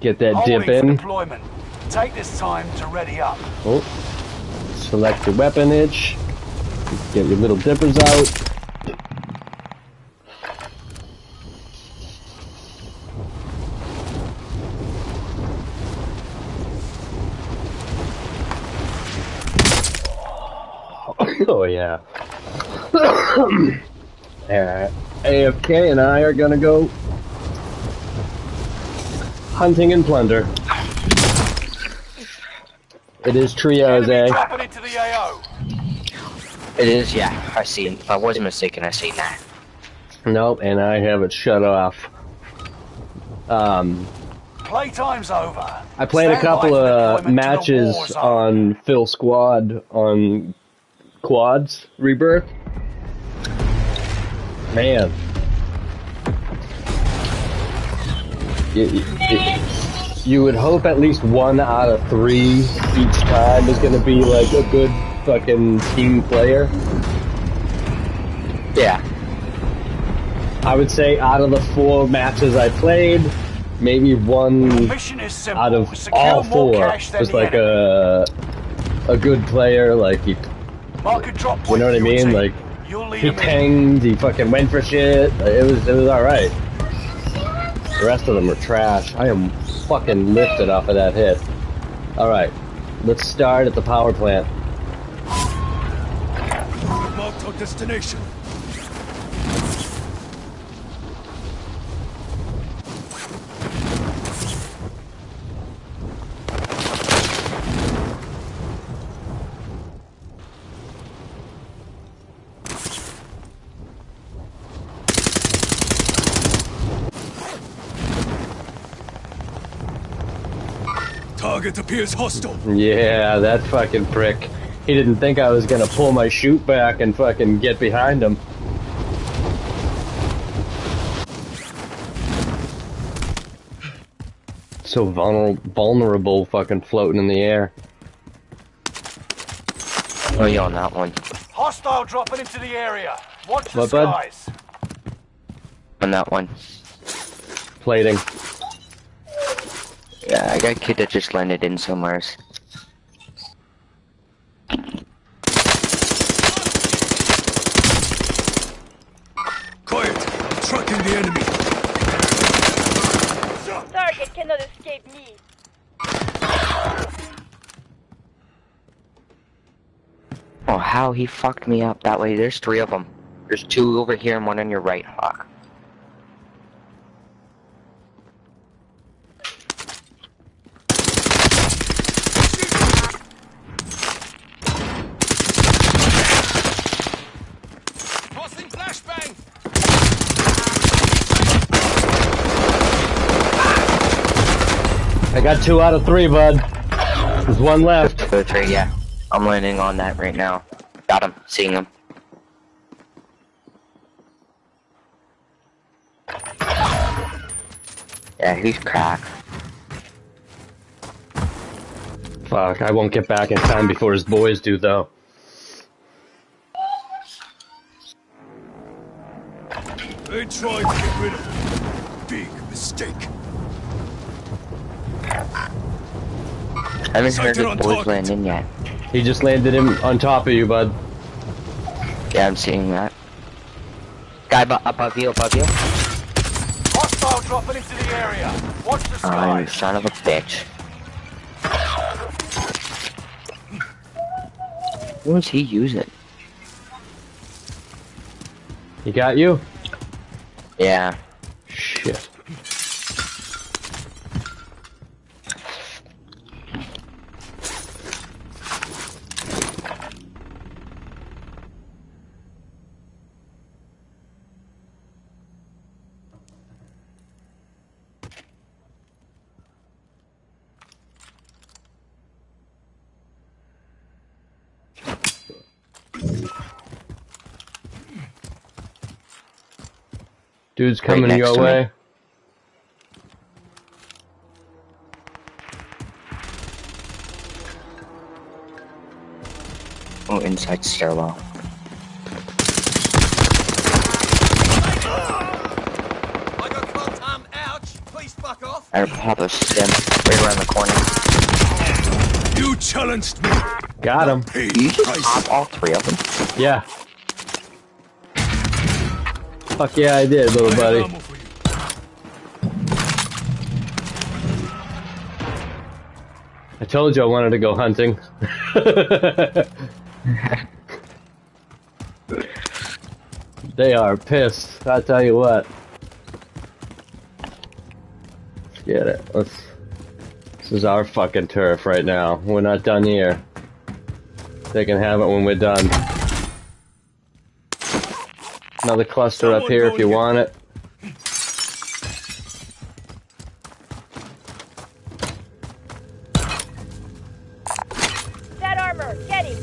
Get that dip in. Deployment. Take this time to ready up. Oh. Select your weaponage. Get your little dippers out. oh yeah. Alright. AFK and I are gonna go hunting and plunder. It is trios, Enemy eh? dropping into the AO. It is, yeah. I see. If I wasn't mistaken, I see that. Nope, and I have it shut off. Um, Playtime's over. I played a Stand by couple of deployment to the matches on Phil Squad on Quads Rebirth. Man. You, you- you would hope at least one out of three each time is going to be like a good fucking team player. Yeah. I would say out of the four matches I played, maybe one Mission is simple. out of Secure all four was like a a good player. Like he, Mark drop you know what I mean? team. Like he them in. pinged, he fucking went for shit. Like, It was it was all right. The rest of them are trash. I am fucking lifted off of that hit. All right, let's start at the power plant. Marked our destination. Target appears hostile. Yeah, that fucking prick. He didn't think I was gonna pull my shoot back and fucking get behind him. So vulnerable, vulnerable, fucking floating in the air. Oh, you on that one. Hostile dropping into the area. Watch the What, bud? On that one. Plating. Yeah, I got a kid that just landed in somewhere. Quiet. I'm tracking the enemy. Target cannot escape me. Oh, how he fucked me up that way. There's three of them. There's two over here and one on your right, Hawk. Tossing flashbang. I got two out of three, bud. There's one left. Two or three, yeah. I'm landing on that right now. Got him. Seeing him. Yeah, he's cracked. Fuck, I won't get back in time before his boys do, though. They tried to get rid of him. Big mistake. I haven't heard Sighted on his boys target. land in yet. He just landed him on top of you, bud. Yeah, I'm seeing that. Guy bu- above you, above you. Hostile dropping into the area. Watch the oh, sky. Oh, skies. son of a bitch. What was he using? He got you? Yeah. Shit. Dude's coming next your to me. way. Oh, inside stairwell. I got cold time. Ouch. Please fuck off. I pop a stim right around the corner. You challenged me. Got him. Pay You just price. pop all three of them. Yeah. Fuck yeah, I did, little buddy. I told you I wanted to go hunting. they are pissed. I tell you what. Let's get it. Let's. This is our fucking turf right now. We're not done here. They can have it when we're done. Another cluster up here if you want it. That armor, get him.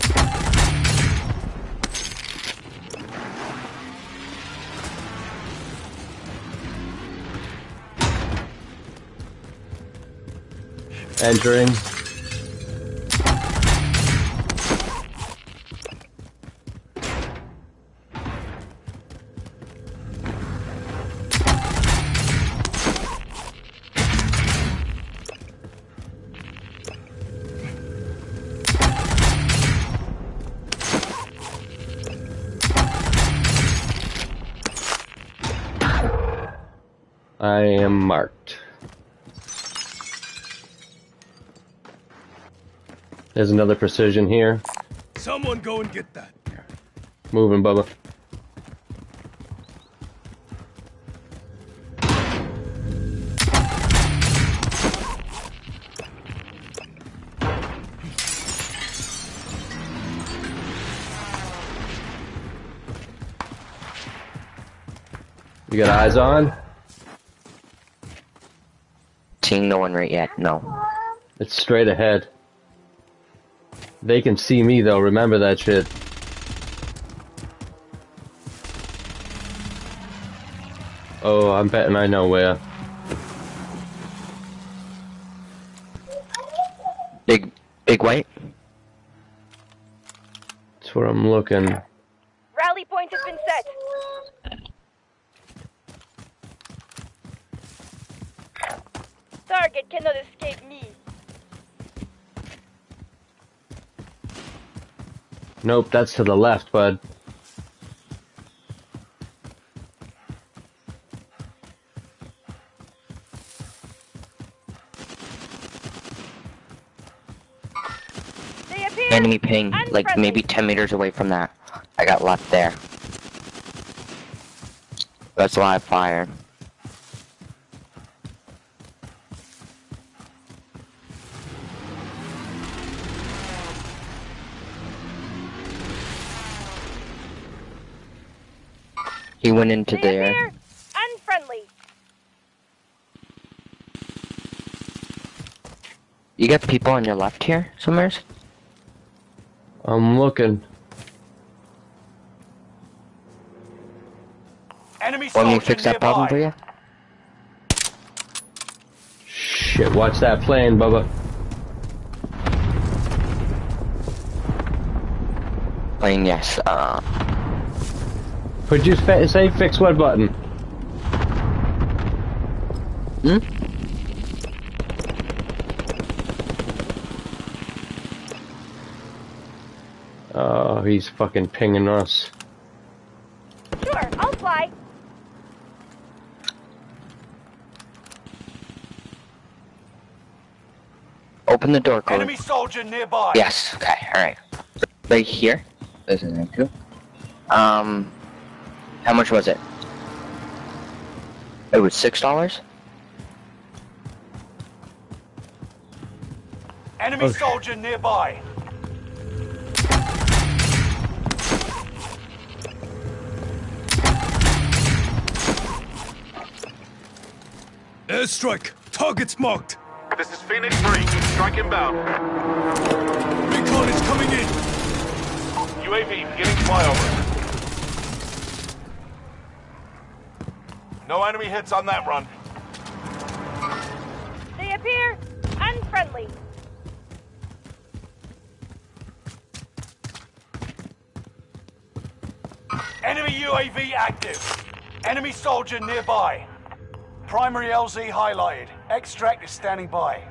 Entering. There's another precision here. Someone go and get that. Moving, Bubba. You got eyes on? Seeing no one right yet. No. It's straight ahead. They can see me though, remember that shit. Oh, I'm betting I know where. Big, big white. That's where I'm looking. Rally point has been set. Target cannot escape me. Nope, that's to the left, bud. They appear. Enemy ping, like Unfriendly. maybe 10 meters away from that. I got left there. That's why I fired. He went into They there. appear. Unfriendly. You got people on your left here, Summers? I'm looking. Enemy Want me to fix that problem for you? Shit, watch that plane, Bubba. Plane, yes. Uh, Could you fa- say fix what button? hmm? Oh, he's fucking pinging us. Sure, I'll fly. Open the door, Cole. Enemy soldier nearby. Yes. Okay. All right. Right here. This is it too. Um, how much was it? It was six dollars. Enemy Oh, soldier nearby. Airstrike. Targets marked. This is Phoenix 3. Strike inbound. Recon is coming in. UAV beginning flyover. No enemy hits on that run. They appear. Unfriendly. Enemy UAV active. Enemy soldier nearby. Primary LZ highlighted. Extract is standing by.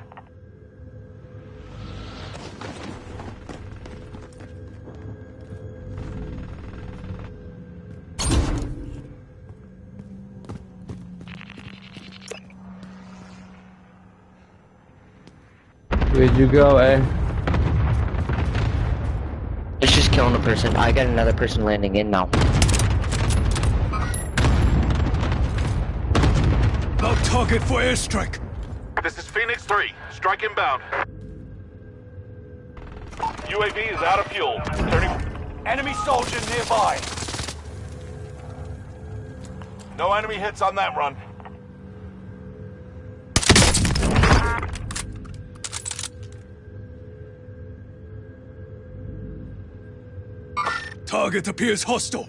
Where'd you go, eh? It's just killing a person. I got another person landing in now. No target for airstrike. This is Phoenix 3. Strike inbound. UAV is out of fuel. Turning. Enemy soldier nearby. No enemy hits on that run. Target appears hostile.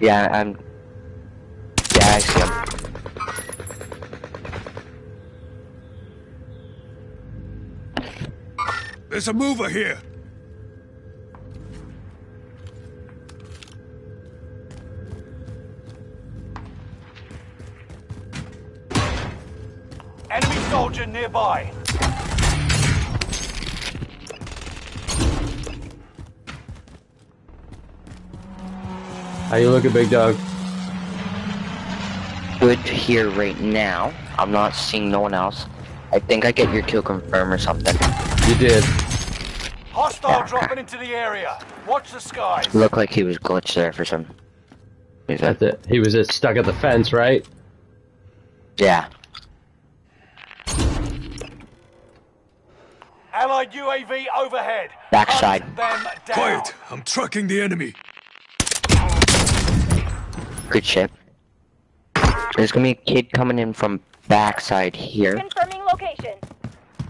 Yeah, I'm. Yeah, I see him. There's a mover here. Enemy soldier nearby. How you looking, big dog? Good here right now. I'm not seeing no one else. I think I get your kill confirm or something. You did. Hostile Yeah. dropping into the area. Watch the skies. Looked like he was glitched there for some reason. That's it. He was just stuck at the fence, right? Yeah. Allied UAV overhead. Backside. Hunt. Quiet. I'm tracking the enemy. Good shit. There's gonna be a kid coming in from backside here. Confirming location.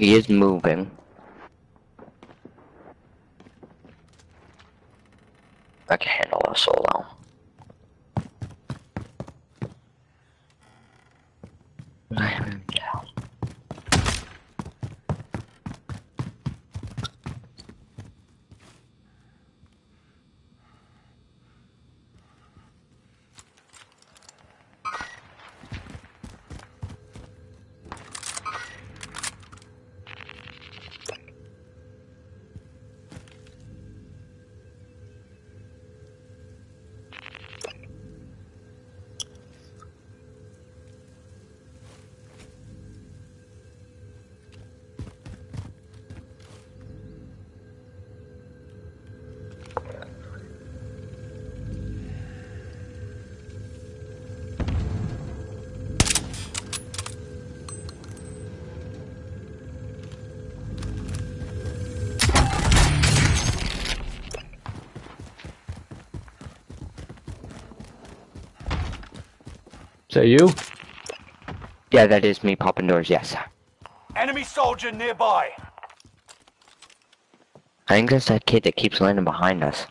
He is moving. I can handle a solo. I am that you? Yeah, that is me popping doors, yes. Enemy soldier nearby. I think that's that kid that keeps landing behind us.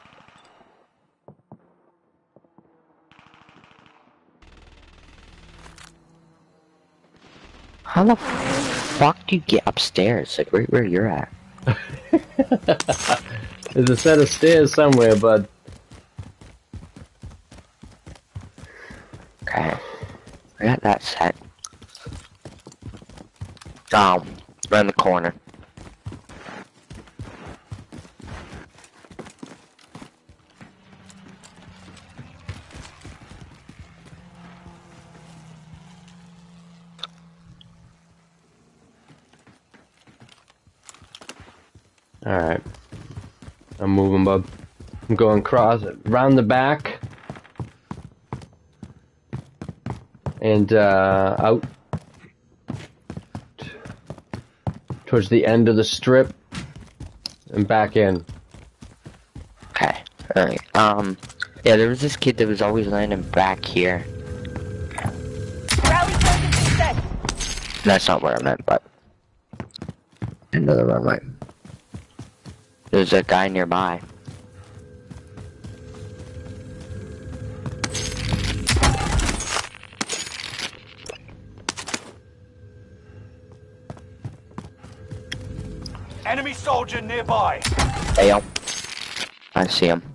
How the fuck do you get upstairs? Like right where you're at? There's a set of stairs somewhere, bud. Okay. I got that set. Oh, around the corner. Alright. I'm moving, bud. I'm going across, round the back. And, uh, out. Towards the end of the strip. And back in. Okay. Alright. Um, yeah, there was this kid that was always landing back here. That's not where I meant, but. Another runway. There's a guy nearby. Nearby. Dale. I see him.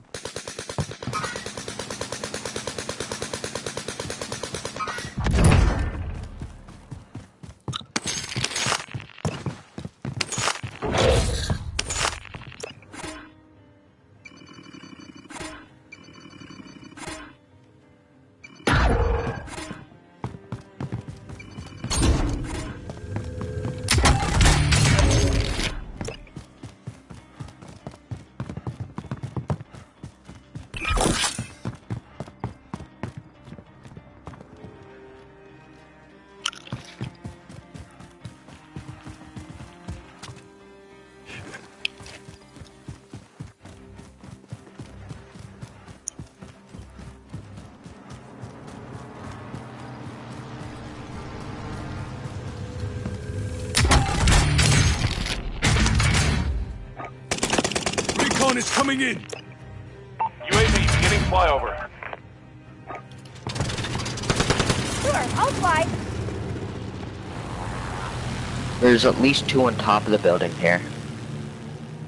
There's at least two on top of the building here.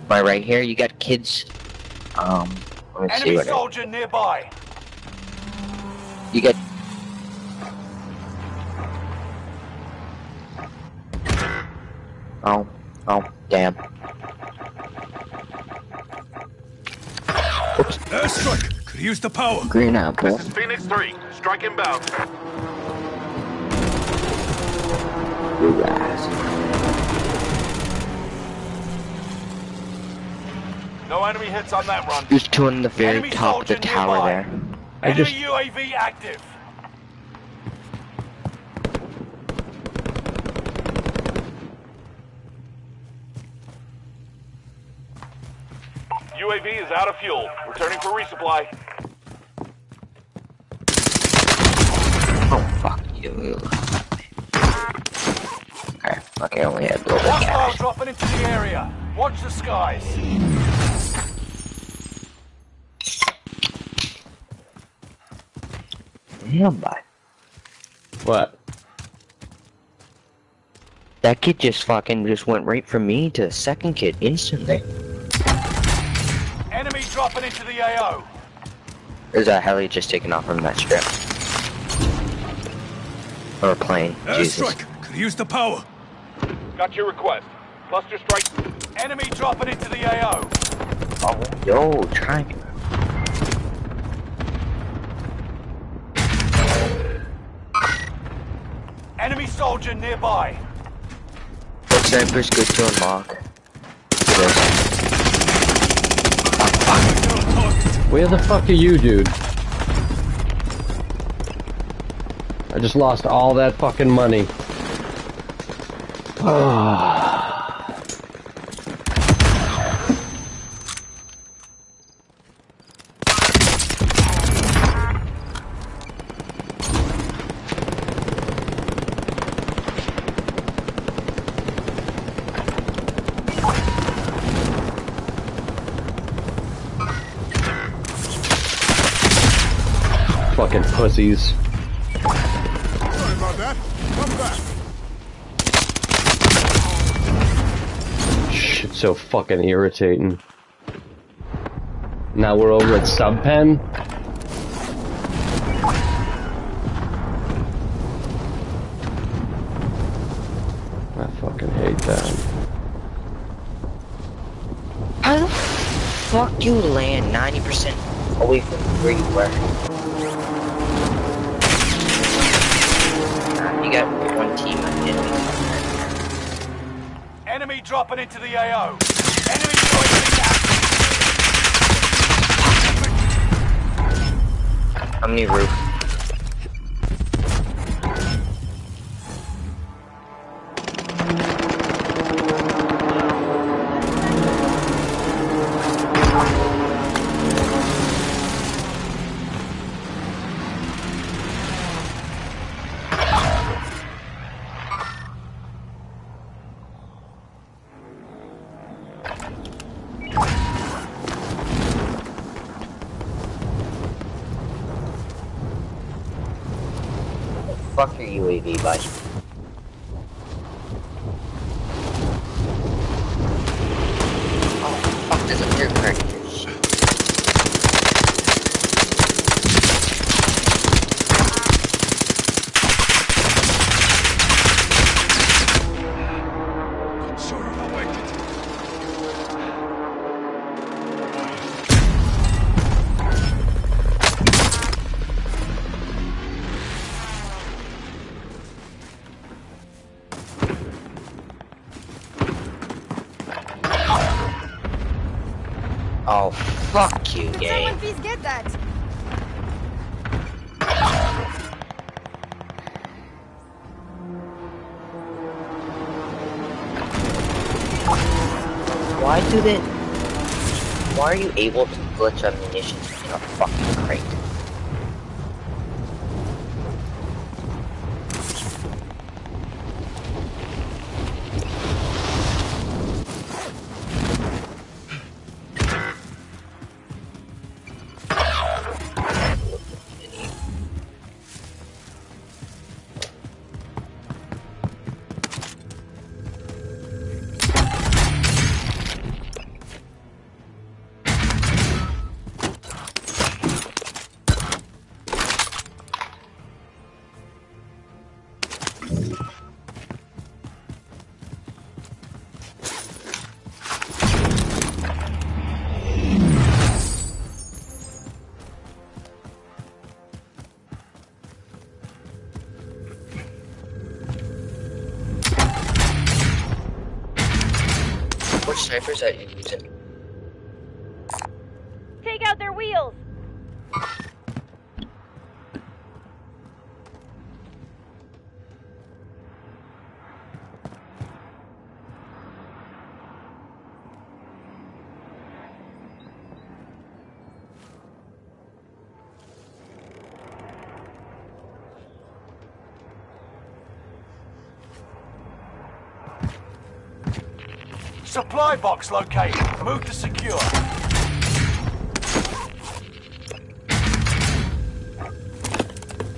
My right here, you got kids. Um, let me see Enemy what. it- soldier nearby. You get. Oh, oh, damn. Airstrike. Could use the power. Green apple. This is Phoenix 3. Strike inbound. Your ass. No enemy hits on that run. There's two on the very Enemy top of the tower nearby. there. I Enemy just UAV active. UAV is out of fuel. Returning for resupply. Oh, fuck you. Okay, okay, I only had a little bit of Hostile dropping into the area. Watch the skies. Damn, bud. what? That kid just fucking just went right from me to the second kid instantly. Enemy dropping into the AO. There's a heli just taking off from that strip. Or a plane. Jesus. Airstrike. Could use the power. Got your request. Cluster strike. Enemy dropping into the AO. Oh, yo, trying. Soldier nearby. But sniper's good to unlock. Yes. Get on. Where the fuck are you, dude? I just lost all that fucking money. Fucking ah. Pussies. Sorry about that. Come back. Shit's so fucking irritating. Now we're over at Subpen. I fucking hate that. How the fuck you land 90% away from where you were? Dropping into the AO. Enemy UAV. How many? Why do they... Why are you able to glitch ammunition in a fucking crate? Which snipers are you Supply box located. Move to secure.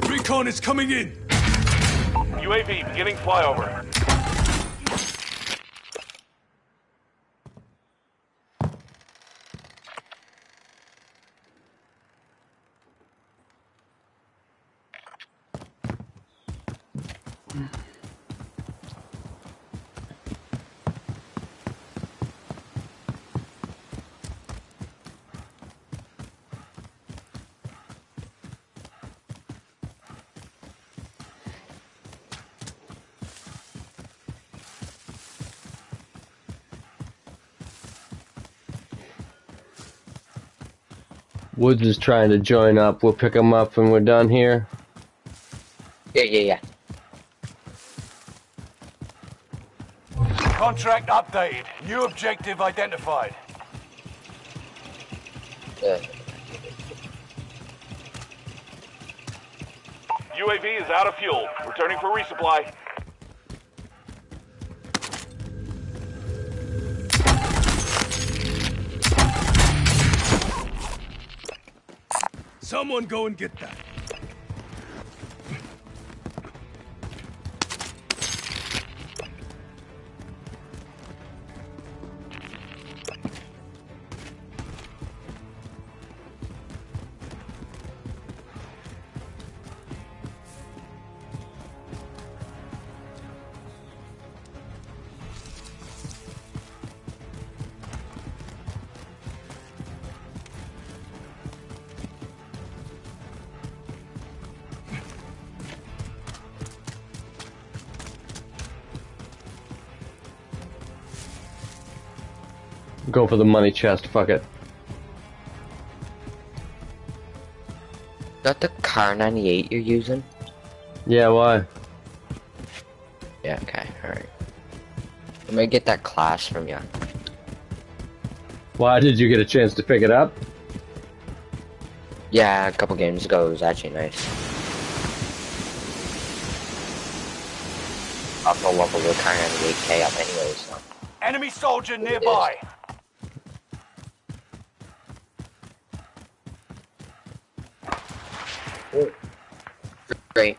Recon is coming in. UAV beginning flyover. Woods is trying to join up. We'll pick him up when we're done here. Yeah, yeah, yeah. Contract updated. New objective identified. Uh, UAV is out of fuel. Returning for resupply. Someone go and get that. For the money chest. Fuck it. is that the Kar98 you're using? Yeah, why? Yeah, okay, alright. Let me get that class from you. Why did you get a chance to pick it up? Yeah, a couple games ago it was actually nice. I'll go level the Kar98k up anyways, so. Enemy soldier nearby. Great.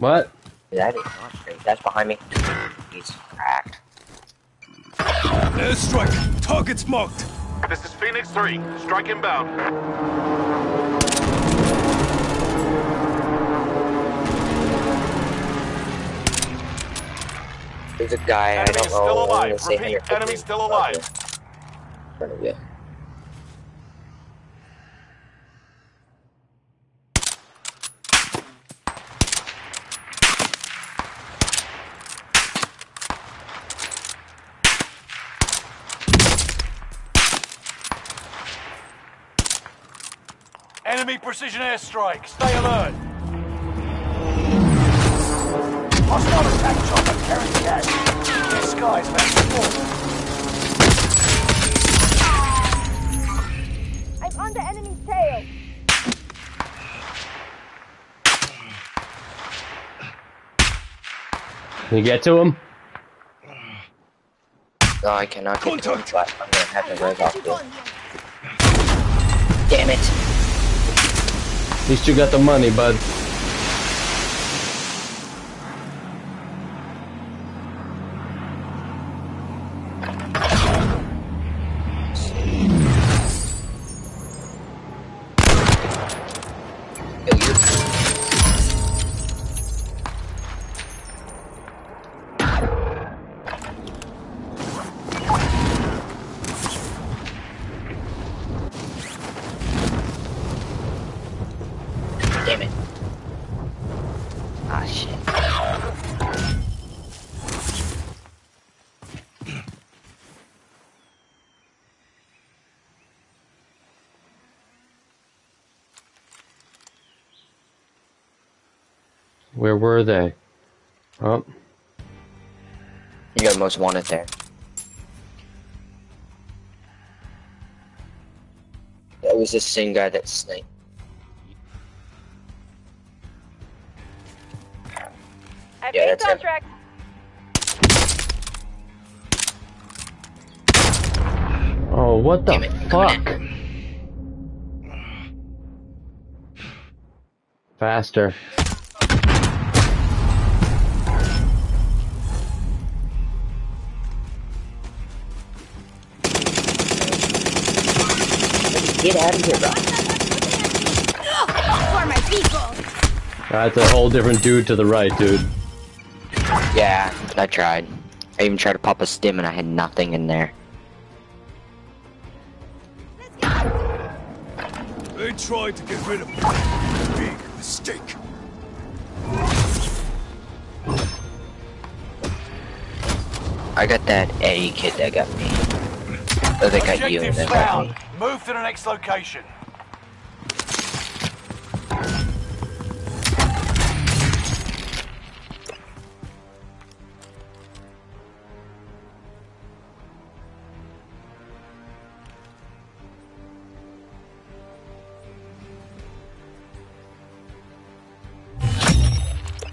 What? That is not great. That's behind me. He's cracked. Airstrike. Targets marked. This is Phoenix 3. Strike inbound. There's a guy, I Enemy don't is know. still I'm alive. gonna say Repeat, 150 enemy still alive. In front of you. Enemy precision airstrike. Stay alert. Hostile attack chopper carrying gas. Their skies match support. I'm on the enemy's tail. Can you get to him? No, I cannot get to him, but I'm gonna have to res off. Damn it! Least you got the money, bud. Where were they? Oh, You got most wanted there. That was the same guy that sniped. I've Yeah, made that's him. oh, what the it, fuck? Faster. Get out of here, bro. For my people. That's a whole different dude to the right, dude. Yeah, I tried. I even tried to pop a stim and I had nothing in there. They tried to get rid of me. Big mistake. I got that A kid that got me. Oh, they got you and Objectives they got me. Move to the next location.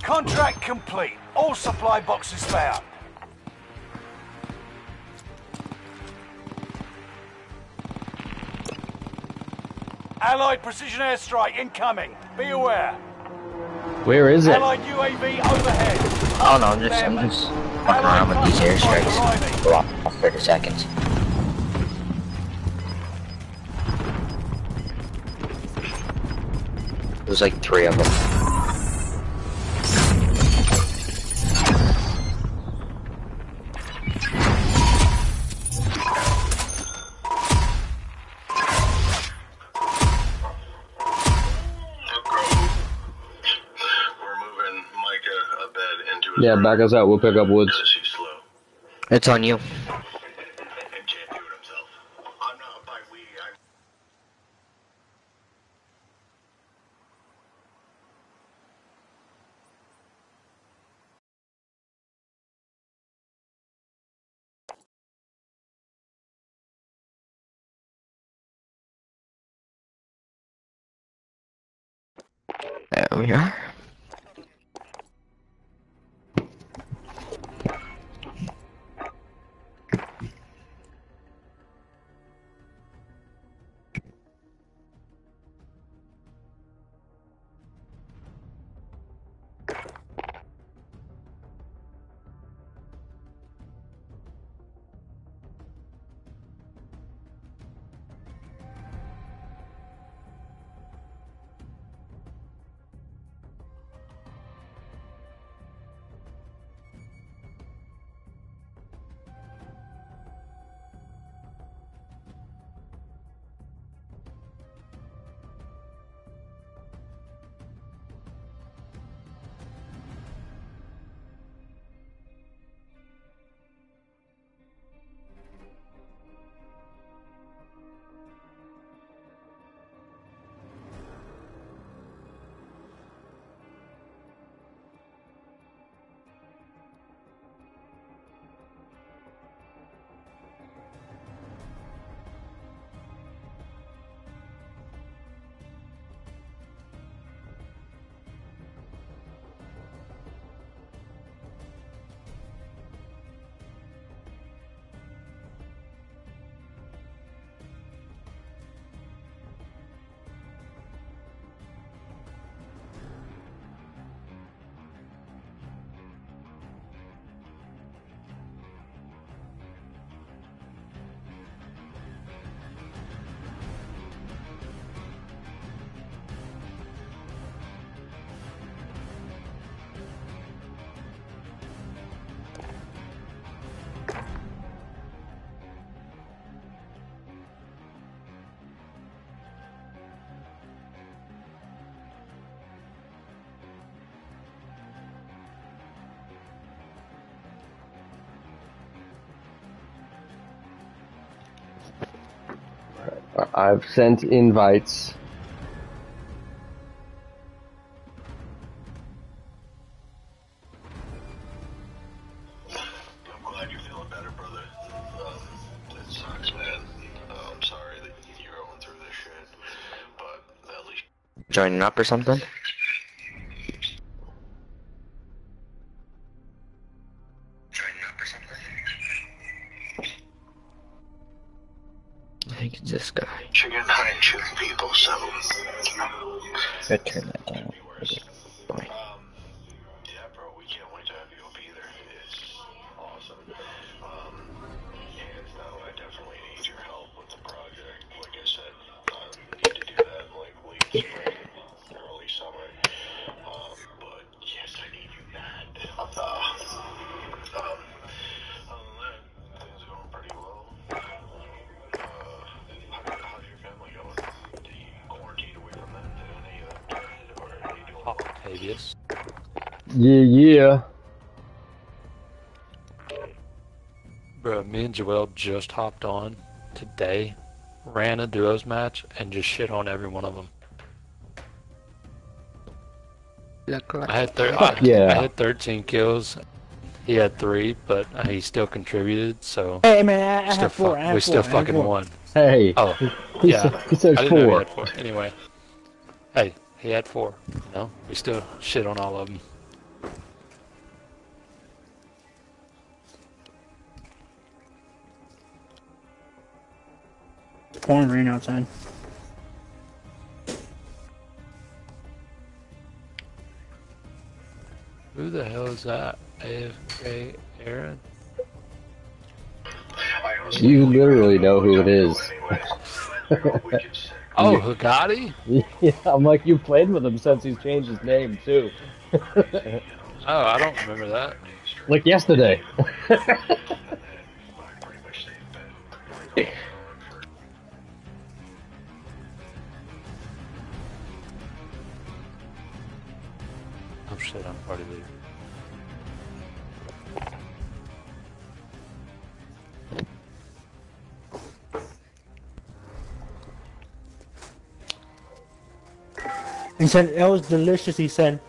Contract complete. All supply boxes found. Allied precision airstrike incoming. Be aware. Where is it? Allied UAV overhead. Oh no, I'm just, I'm just fucking around with these airstrikes for about 30 seconds. There's like three of them. Yeah, back us out. We'll pick up woods. It's on you. I've sent invites. I'm glad you're feeling better, brother. Uh, it sucks, man. Uh, I'm sorry that you're going through this shit, but at least joining up or something. Joel just hopped on today, ran a duos match, and just shit on every one of them. I had thir- I, yeah. I had 13 kills. He had three, but uh, he still contributed, so Hey man, I, I still have four. fuck- I have we still I fucking four. won. Hey. Oh, He yeah. said- he said I didn't know he four. had four. Anyway, hey, he had four. You know, we still shit on all of them. Pouring rain outside. Who the hell is that? AFK Aaron? You literally know who it is. Oh, Hugati? yeah, I'm like, you played with him since he's changed his name, too. Oh, I don't remember that. like yesterday. Shit, I'm party leader. He said it was delicious. He said.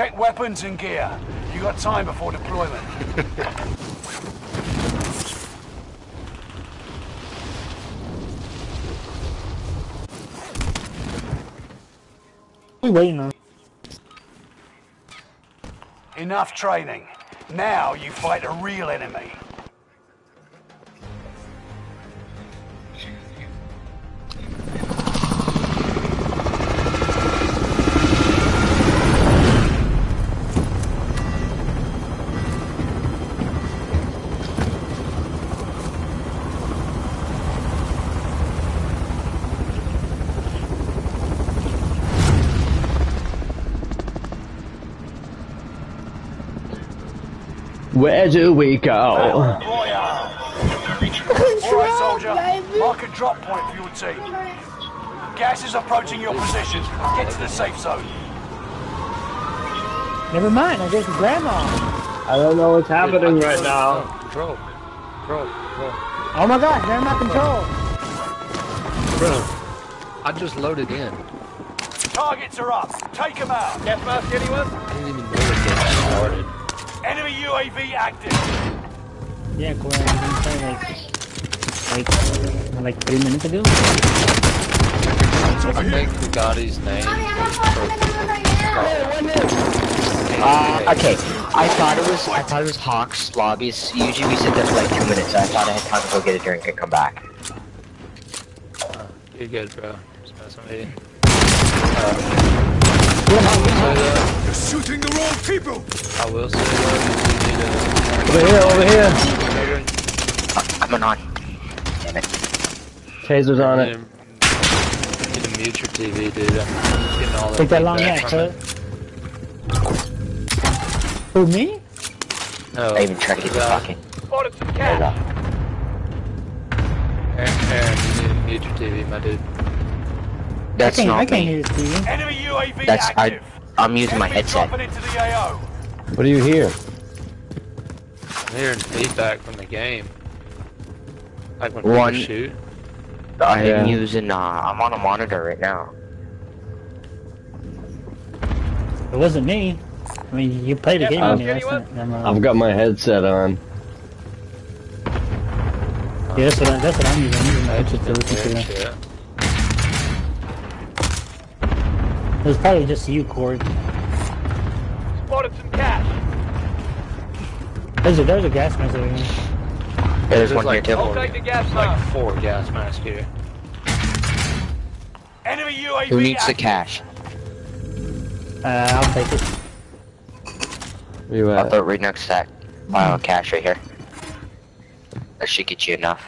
Check weapons and gear. You got time before deployment. We waiting on. Enough training. Now you fight a real enemy. Where do we go? Royale. All right, soldier. Mark a drop point for your team. Gas is approaching your position. Get to the safe zone. Never mind. I guess grandma. I don't know what's happening right now. Control. Control. Control. Oh my God, grandma control. Bro, I just loaded in. Targets are up. Take them out. Gas mask, anyone? I didn't even know the game started. Enemy UAV active. Yeah, cool. I didn't say like, like, like three minutes ago. I think Bugatti's name Uh, okay. I thought it was I thought it was Hawks lobbies. Usually we sit there for like two minutes. So I thought I had time to go get a drink and come back. You're good, bro. Just messing with you. You're shooting the wrong people! I will say though, you need Over here, over here. to. Uh, coming on. Damn it. Taser's on it. need to mute your TV, dude. I'm getting all that Take that long feedback neck, from huh? it. Who me? No, I even tried to get the Bugatti. fucking. Spotted some There you cash. go. Aaron, Aaron, you need to mute your TV, my dude. That's I can't, not I can't me. hear this TV. Enemy UAV That's I. active. I'm using my headset. dropping into the AO. What do you hear? I'm hearing feedback from the game. Like when One- people shoot. I'm Yeah. using. Uh, I'm on a monitor right now. It wasn't me. I mean, you played the Yeah, game I'll with me. get That's you not, I'm, uh, I've got my headset on. yeah, that's what, I, that's what I'm using. I'm using my headset to listen to Weird that. It was probably just you, Corey. There's a, there's a gas mask over here. There's There's one like here too. I'll take the gas Like mask. four gas masks here. Enemy UAV Who needs the cash? Uh, I'll take it. Where you I'll at? throw it right next to that pile of cash right here. That should get you enough.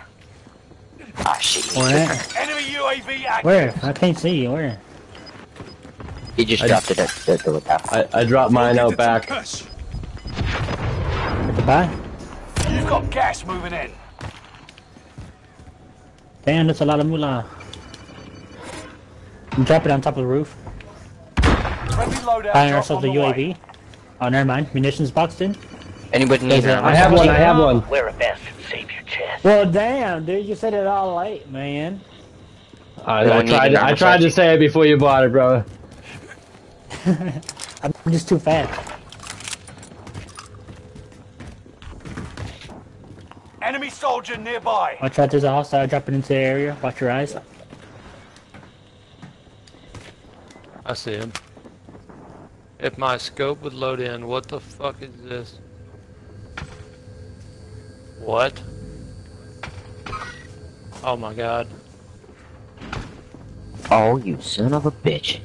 Ah, shit. Where? Enemy UAV active. Where? I can't see you. Where? He just I- dropped it at the, the lookout. I, I dropped mine out back. Cash. At the back? You've got gas moving in. Damn, that's a lot of moolah. Drop it on top of the roof. Friendly loadout Firing ourselves a the UAV. way. Oh, never mind. Munitions boxed in. Anybody need There's an a- I have one, I have one. Wear a vest and save your chest. Well, damn, dude, you said it all late, man. I, No I tried. needed I tried to say it before you bought it, bro. I'm just too fast. Enemy soldier nearby. Watch out, there's a hostile dropping into the area. Watch your eyes. I see him. If my scope would load in, what the fuck is this? What? Oh my god. Oh, you son of a bitch.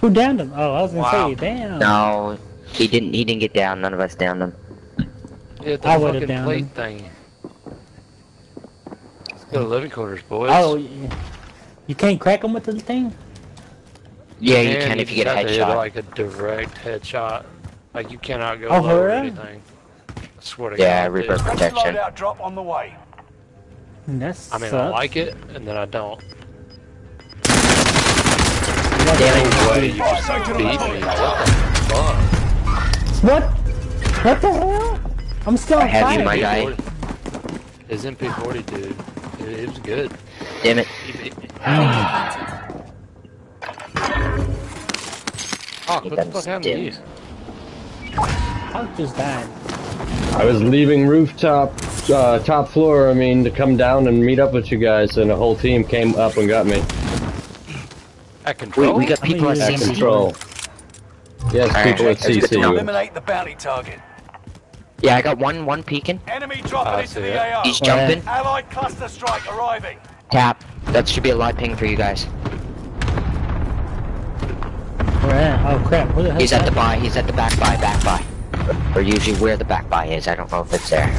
Who downed him? Oh, I was gonna Wow. say, damn. No, he didn't. He didn't get down. None of us downed him. Yeah, the I would've fucking downed plate him. thing. Let's go to living quarters, boys. Oh, y- you can't crack him with the thing? Yeah, you And can if you get a just hit, headshot. like a direct headshot. Like you cannot go Oh, low for or anything. I swear to Yeah, God. Reaper dude. Protection. loadout drop on the way. Mm, That's I mean, I like it, and then I don't. Damn way it. you just beat me. What the fuck? What? What the hell? I'm still I on have you, my guy. His MP40, dude. It, it was good. Damn it. He beat me. Oh, what the That's fuck happened to you? Hawk just died. I was leaving rooftop, uh, top floor. I mean, to come down and meet up with you guys, and the whole team came up and got me. At Wait, control? we got I'm people at use At Same CC. control. Yes, Alright, people at that's good to know. CC. Eliminate the bounty target. Yeah, I got one. One peeking. Enemy dropping I into the it. AO. He's Alright. jumping. Allied cluster strike arriving. Tap. That should be a live ping for you guys. Oh, where? Oh crap, where the hell He's at the buy. He's at the back buy. Back buy. Or usually where the back buy is. I don't know if it's there.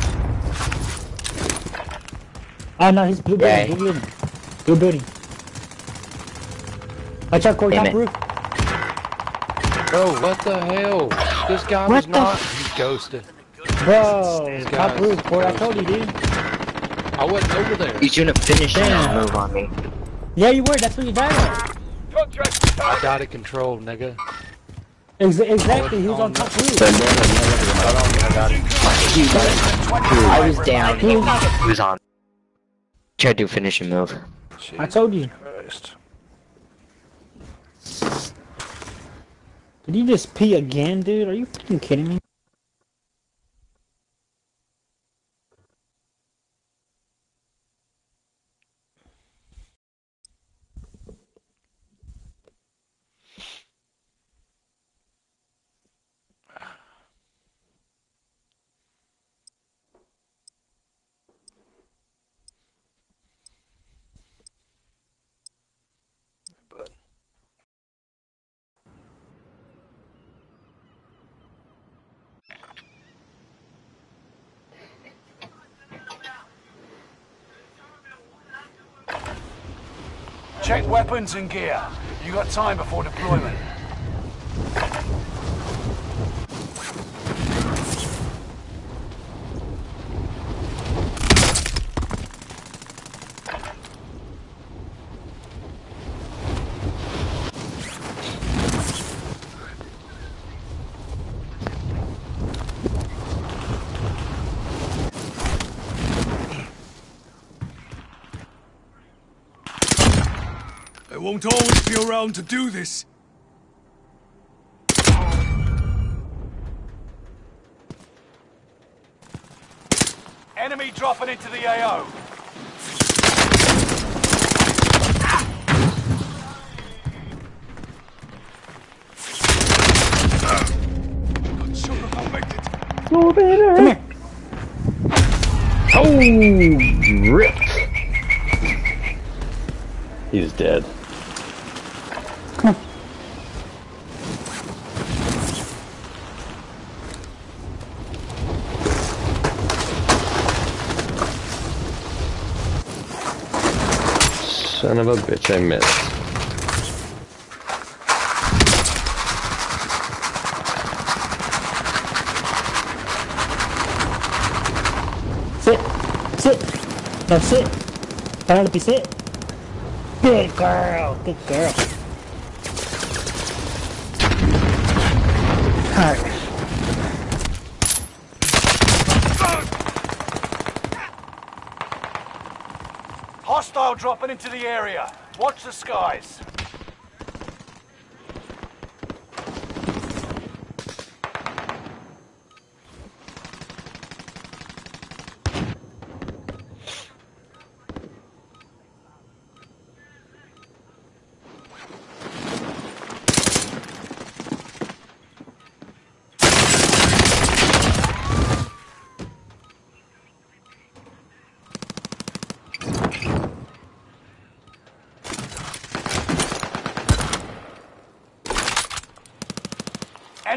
Oh no, he's blue building, Yeah. blue building. Blue building. Watch out, Corey, Damn top roof. Bro, what the hell? This guy What was not. He ghosted. Bro, top guys- roof, Corey, I told you, dude. I wasn't over there. He's doing a finishing Damn. move on me. Yeah, you were, that's what you died at. I got it controlled, nigga. Ex- exactly, he was on top roof. No, no, no, I got it. I was down. He he was on. Try to do a finishing move. I told you. Christ. Did you just pee again, dude? Are you fucking kidding me? Check weapons and gear. You got time before deployment. Won't always be around to do this. Enemy dropping into the AO. Not sure if I'll make it. Come here. Oh, 10 minutes. Sit. Sit. Now sit. Penelope, sit. Good girl. Good girl. Alright. Hostile dropping into the area. Watch the skies.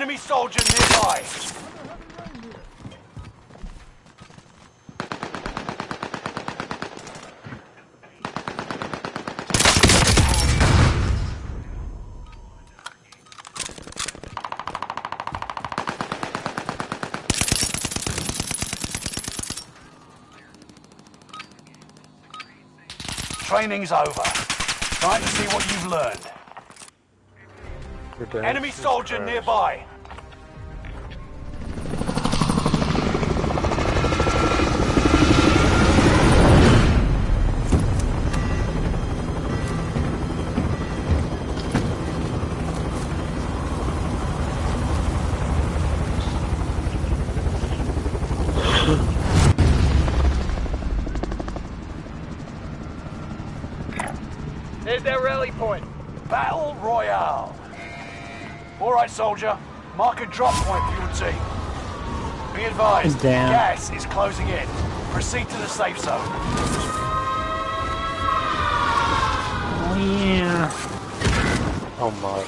Enemy soldier nearby. Training's over. Time to see what you've learned. Enemy soldier nearby. Drop point for your team. Be advised, He's down. gas is closing in. Proceed to the safe zone. Oh yeah. Oh my.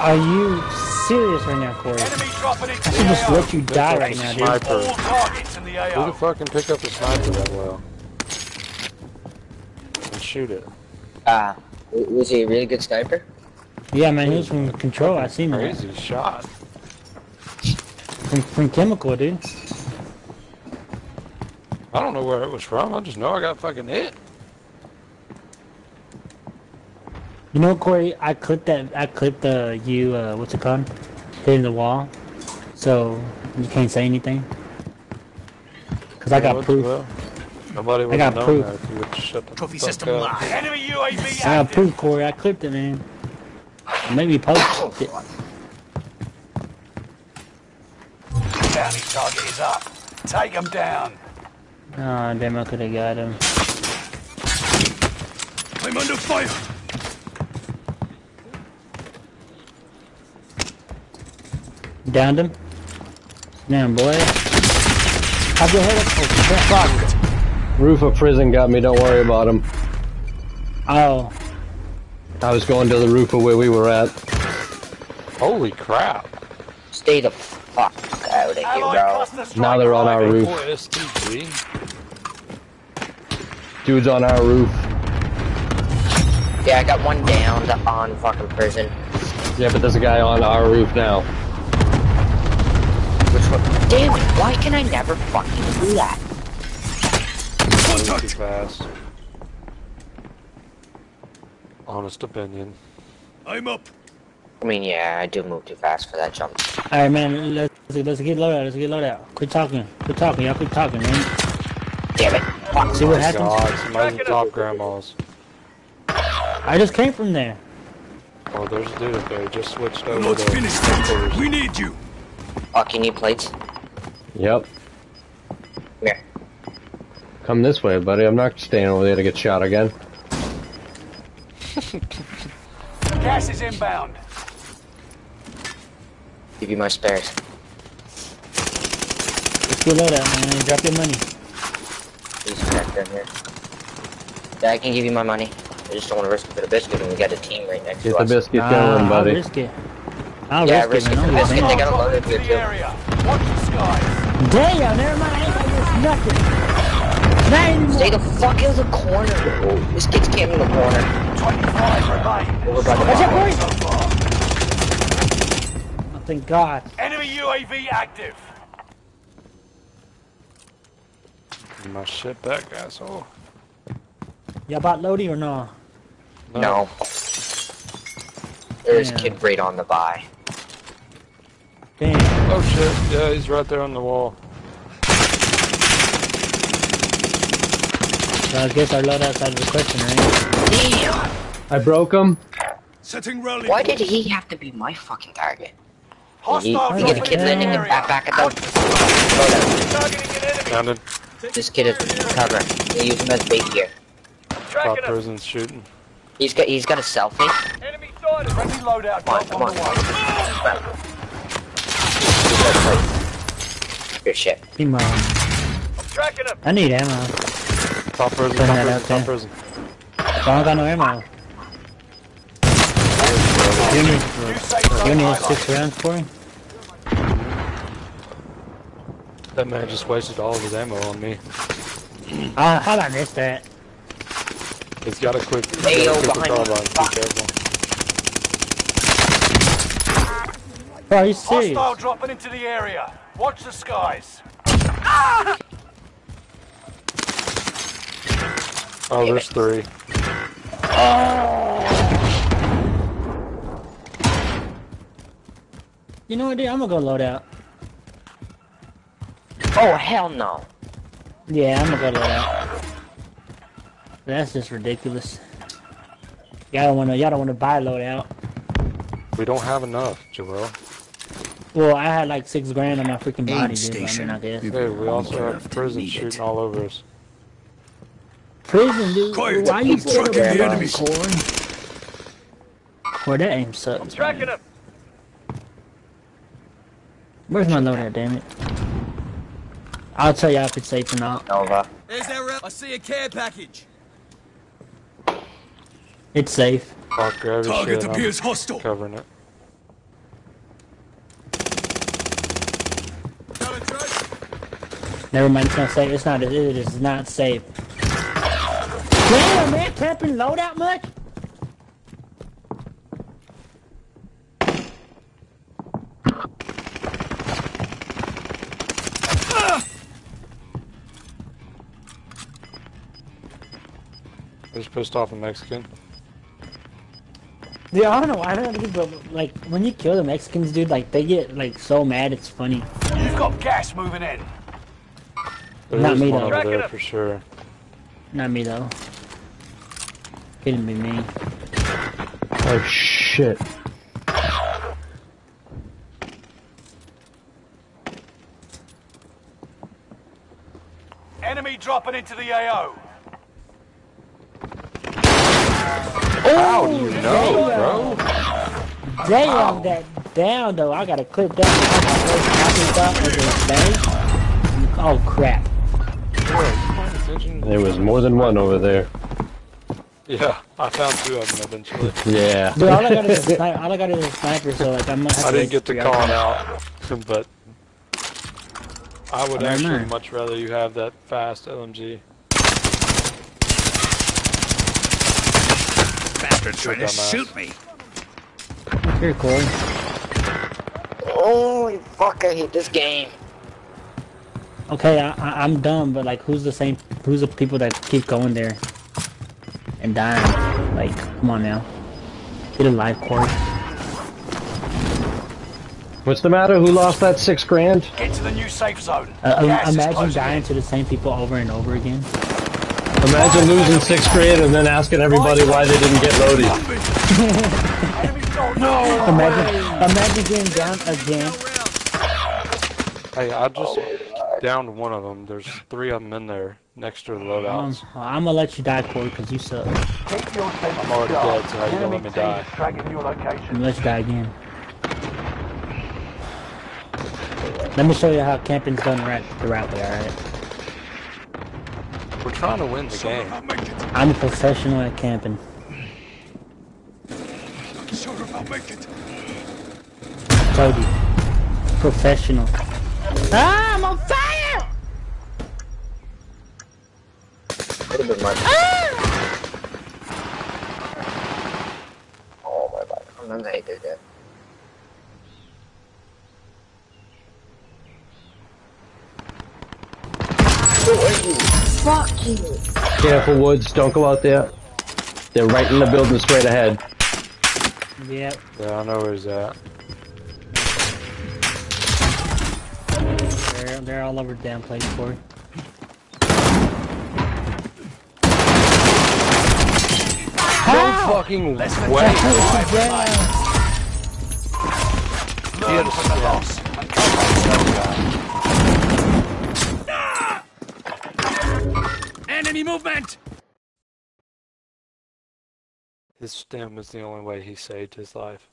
Are you serious right now, Corey? Enemy dropping I should just AO. let you die right now, dude. Sniper. All targets in the Who the AO. fuck can pick up a sniper that well? And shoot it. Ah, w- was he a really good sniper? Yeah, man, he was from Control. I seen him. Crazy shot. From, from Chemical, dude. I don't know where it was from. I just know I got fucking hit. You know, Corey, I clipped that. I clipped the you. Uh, what's it called? Hitting the wall. So you can't say anything. Cause I got what's proof. well? Nobody would got proof. that if you would shut the Trophy fuck system up. live. Enemy UAV I got proof, Corey. I clipped it, man. Maybe post it. Target is up. Take him down. Ah, oh, damn! I could have got him. I'm under fire. Downed him. Damn, boy. How'd your head up? Oh, crap. Roof of prison got me, don't worry about him. Oh, I was going to the roof of where we were at. Holy crap. Stay the fuck out of here, Allied bro. cluster strike Now they're on our roof. Dude's on our roof. Yeah, I got one down on fucking prison. Yeah, but there's a guy on our roof now. Which one? Damn it, why can I never fucking do that? Way too Contact. fast. Honest opinion. I'm up. I mean, yeah, I do move too fast for that jump. alright, man. Let's let's get loaded. Let's get loaded out. Quit talking. Quit talking. Y'all quit talking, man. Damn it. Fuck. See what happens? God, somebody's at top grandma's. I just came from there. Oh, there's a dude up there. Just switched You're over not to finished headquarters. yet. We need you. Fuck, you need plates? Yep. Here. Come this way, buddy. I'm not staying over there to get shot again. Gas is inbound. Give you my spares. Let's go out, man. Drop your money. Please back down here. Yeah, I can give you my money. I just don't want to risk it for the biscuit when we got a team right next Get to the biscuit Ah, going, I'll buddy. risk it. I'll Yeah, risk, risk it, it man. for the I'm biscuit. just They got a loaded into here too. Watch the skies. Damn, never mind. I ain't gonna risk nothing. Not anymore. Stay the fuck in the corner. This kid's camping in the corner. 25 remain. Over by the Watch out, bar. boy. So. Oh, thank God. Enemy UAV active. Give my shit back, asshole. Y'all bought Lodi or no? No. There's Damn. kid right on the buy. Damn. Oh shit, yeah, he's right there on the wall. So I guess our loadout's out of the question, right? Damn! I broke him. Setting rally. Why did he have to be my fucking target? He, Hostile he dropping get a kid landing in area. back back at the. Targeting an enemy. Counted. This kid is cover. They use him as bait here. Top Tracking prison's shooting. He's got he's got a selfie. Enemy sighted. Friendly loadout Come on, come on on. the way. Good shit. Come on. Uh, I'm tracking him. I need ammo. Top prison, Put top prison, top prison. I don't got no ammo. You need, you need six rounds for him? That man just wasted all of his ammo on me. Uh, how did I miss that? He's got a quick, Hey, got yo, a quick behind carbine. Be careful. Bro, he's you serious? Hostile dropping into the area. Watch the skies. Oh, there's three. You know what, dude? I'm gonna go load out. Oh hell no. Yeah, I'm gonna go load out. That's just ridiculous. Y'all don't wanna, y'all don't wanna buy loadout. We don't have enough, Joel. Well, I had like six grand on my freaking Aid body, dude. I station. mean, I guess. Hey, we also have prison need it. shooting all over us. Prison, dude. Quiet. Why you I'm tracking the putting enemy. Where that aim sucks. Tracking man. him. Where's my loadout, damn it? I'll tell y'all if it's safe or not. Nova. There's that rel- I see a care package. It's safe. Fuck, grab your Target shit. I'm hostile. covering it. Never mind, it's not safe. It's not. It is not safe. Damn, man, camping loadout much? Pissed off a Mexican. Dude, I don't know. I don't know, but like when you kill the Mexicans, dude, like they get like so mad. It's funny. You've got gas moving in. There Not me, one though. over there for sure. Not me though. Couldn't be me. Oh shit. Enemy dropping into the AO. How do you oh, know, bro? Damn, that down though. I gotta clip that. I got first copy stuff of this bag. Oh crap. Bro, you paying attention? There was more than one over there. Yeah, I found two of them eventually. Yeah. Dude, all I got is a sniper. All I got is a sniper, so like I might have I didn't get to three call hours. it out, but I would I actually know. much rather you have that fast LMG. Bastard's trying to shoot me. Here, Corey. Holy fuck, I hate this game. Okay, I, I, I'm dumb, but like, who's the same? Who's the people that keep going there and dying? Like, come on now, get a life, Corey. What's the matter? Who lost that six grand? Get to the new safe zone. Uh, Gas is imagine dying to the same people over and over again. Imagine losing sixth grade and then asking everybody why they didn't get loaded. Imagine, imagine getting down again. Hey, I just downed one of them. There's three of them in there next to the Um, loadouts. I'm gonna let you die, Corey, because you suck. I'm Keep your team I'm already dead, so how you gonna let me team die? is Tracking your location. gonna let you die again. Let me show you how camping's done right the right way, alright? We're trying to win the game. I'll make it. I'm a professional at camping. Sure if I'll make it. Told. Professional. Ah, I'm on fire! Would have been my. Oh my god. I remember I did that. Who are you? Fuck you. Careful, Woods. Don't go out there. They're right in the building straight ahead. Yep. Yeah, I know where he's at. They're, they're all over the damn place, Corey. No fucking way. Yeah. Learn from the loss His stem was the only way he saved his life.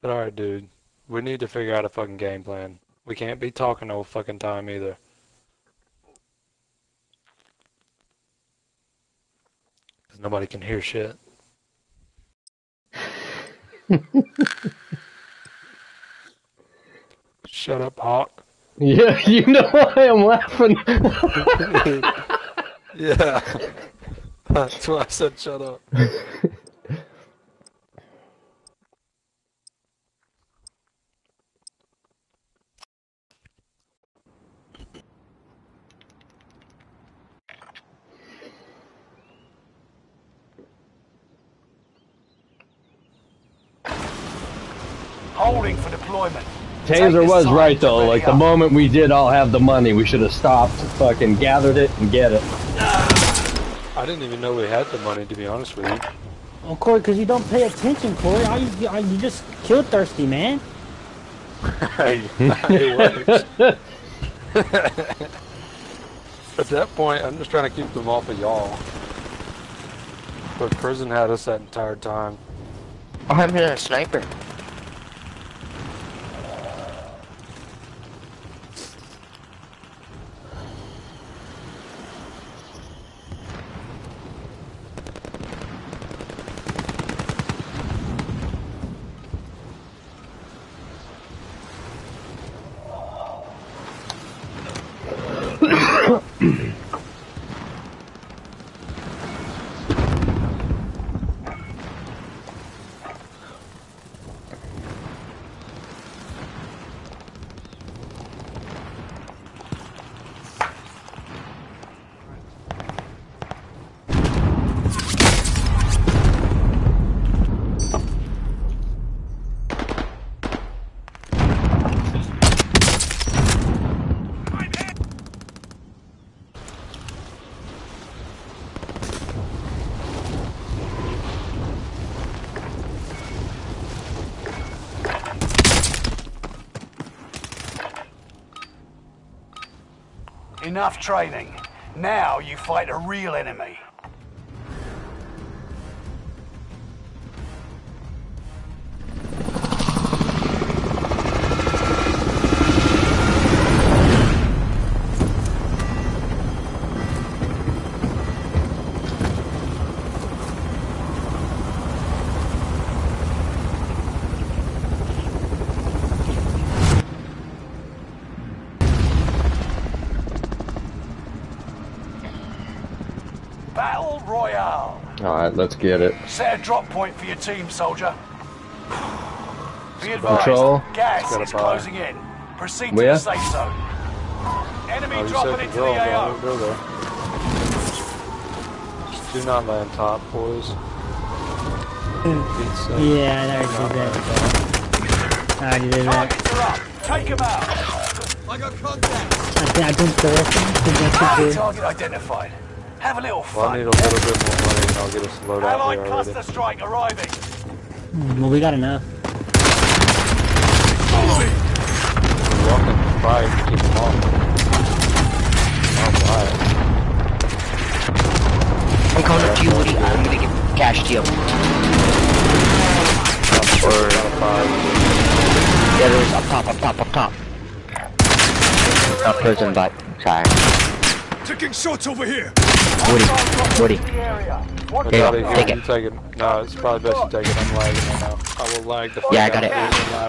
But alright, dude. We need to figure out a fucking game plan. We can't be talking all fucking time either. Because nobody can hear shit. Shut up, Hawk. Yeah, you know why I'm laughing. Yeah. That's why I said shut up. Holding for deployment. Taser was right though. ready Like the moment we did all have the money, we should have stopped, fucking gathered it, and get it. I didn't even know we had the money, to be honest with you. Well, Corey, because you don't pay attention, Corey. All you, all you just kill thirsty, man. Hey, it works. At that point, I'm just trying to keep them off of y'all. But prison had us that entire time. Oh, I'm here, a sniper. Enough training. Now you fight a real enemy. Let's get it. Set a drop point for your team, soldier. Be advised, Control. gas Gotta is buy. closing in. Proceed to Where? the safe zone. Enemy Oh, dropping into the control, but AO. won't go do not land top, boys. Pete's. Yeah, I already did that. I already did that. Targets are up. Take them out. I got contact! I think I think the rest of them can Ah, get to target identified. Have a little Well, I fun. need a little bit more money and I'll get us loaded out Allied here already. cluster strike arriving. Hmm, well, we got enough. Y'all can buy it keep them off. I'll buy it. I'm coming up to you, Woody. I'm gonna get cash to you. Or, gotta buy. Yeah, there's up top, up top, up top. Not prison, but sorry. Taking shots over here. Woody, Woody. The area. I Here, it. take You it. take it. No, it's probably best you take it. I'm lagging right now. I will lag the fuck Yeah, I got of it.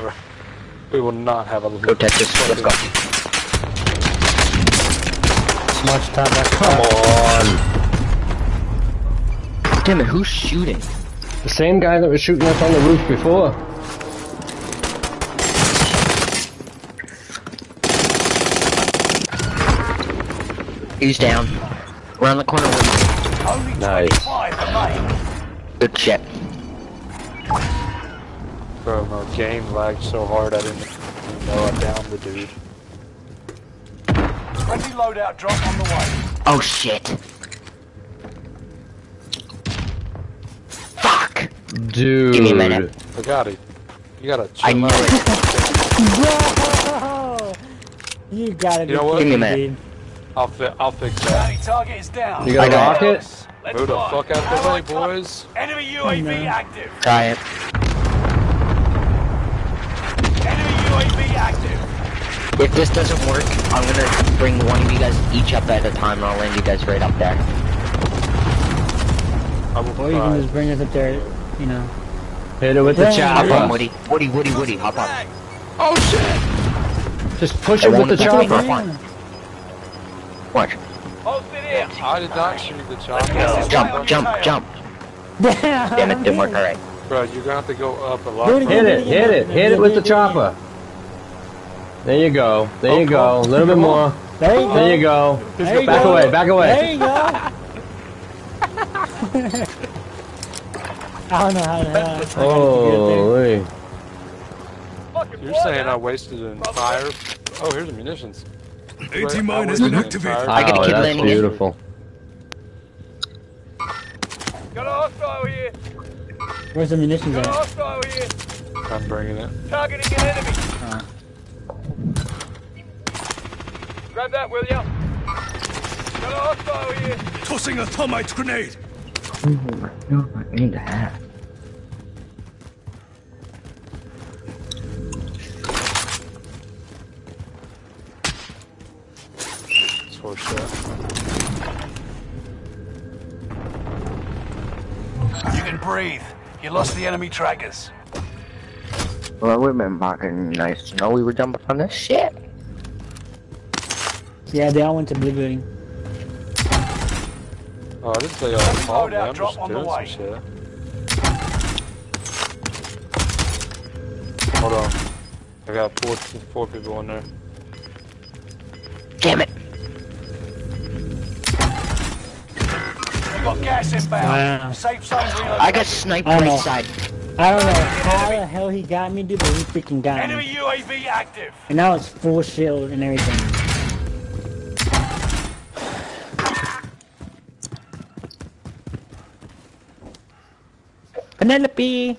this We will not have a Go Texas, let's go. March top left. Come on. Damn it, who's shooting? The same guy that was shooting us on the roof before. He's down. Around the corner, Woody. Only Nice. remain. Good shit. Bro, my game lagged so hard I didn't even know I downed the dude. Friendly loadout drop on the way. Oh shit. Fuck! Dude. Give me a minute. Bugatti, you gotta I chill knew it. Bro! You gotta be You know what? Give me a kidding, minute. Dude. I'll, fi i'll fix that. Bounty target is down. You got I a got it. rocket? Let's Move the fuck out the way, boys. Enemy UAV know. active. Try it. Enemy UAV active. If this doesn't work, I'm gonna bring one of you guys each up at a time and I'll land you guys right up there. I will Or you can just bring us up there, you know. Hit it with the Yeah. Hop on, chopper. Woody. Woody, Woody, Woody, hop on. Oh shit! Just push it with the touch me. chopper. Hop. Watch. Hold it here. I did not shoot the chopper. Jump, jump, jump. Damn it, didn't work alright. Bro, you're gonna have to go up a lot. Dude, Hit it, hit it, hit it with the chopper. There you go. There you go. A little bit more. There you go. There you go. There you Back go. away, back away. There you go. I don't know how the hell. To get up Holy. You're saying. I wasted an entire. Oh, here's the munitions. AT I mine has been activated. entire- I gotta Wow, keep that's landing beautiful. Got a hostile here. Where's the munitions Got a at? hostile here. I'm bringing it. Targeting an enemy. Uh. Grab that, will ya? Got a hostile here. Tossing a thermite grenade. No, I need a hat. It's horse shit. You can breathe. You lost the enemy trackers. Well, it would've been fucking nice to know we were jumping on this shit. Yeah, they all went to blue building. Oh, I didn't say y'all fought me. Loadout I'm just on the doing some way. shit. Hold on. I got four, four people in there. Gas inbound. Wow. Safe zone relocated. I got sniped I don't right side. I don't know how the hell he got me, dude, but he freaking got Enemy me. UAV active. And now it's full shield and everything. Penelope!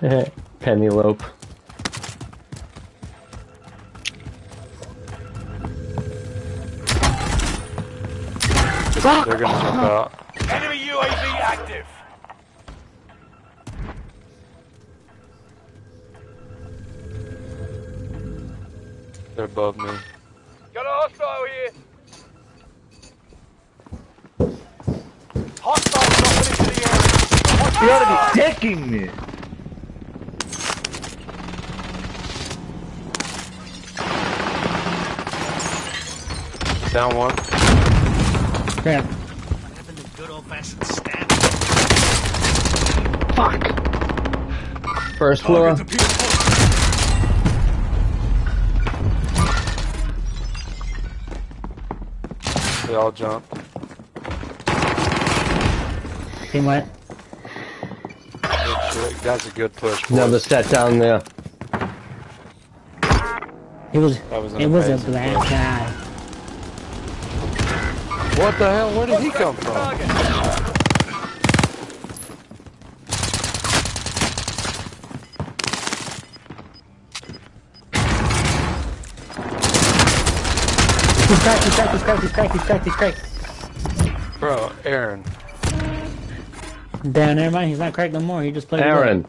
Penelope. They're gonna jump out. Enemy UAV active. They're above me. Got a hostile here. Hostile dropping into the area. You gotta be taking me. Down one. Crap. First floor. They all jumped. Team what? That's a good push. boys. Another set down there. He was. That was an it was a amazing black play. guy. What the hell? Where did he come from? Target. He's cracked. He's cracked. He's cracked. He's cracked. He's cracked. He's cracked. Bro, Aaron. Damn, never mind. He's not cracked no more. He just played. Aaron.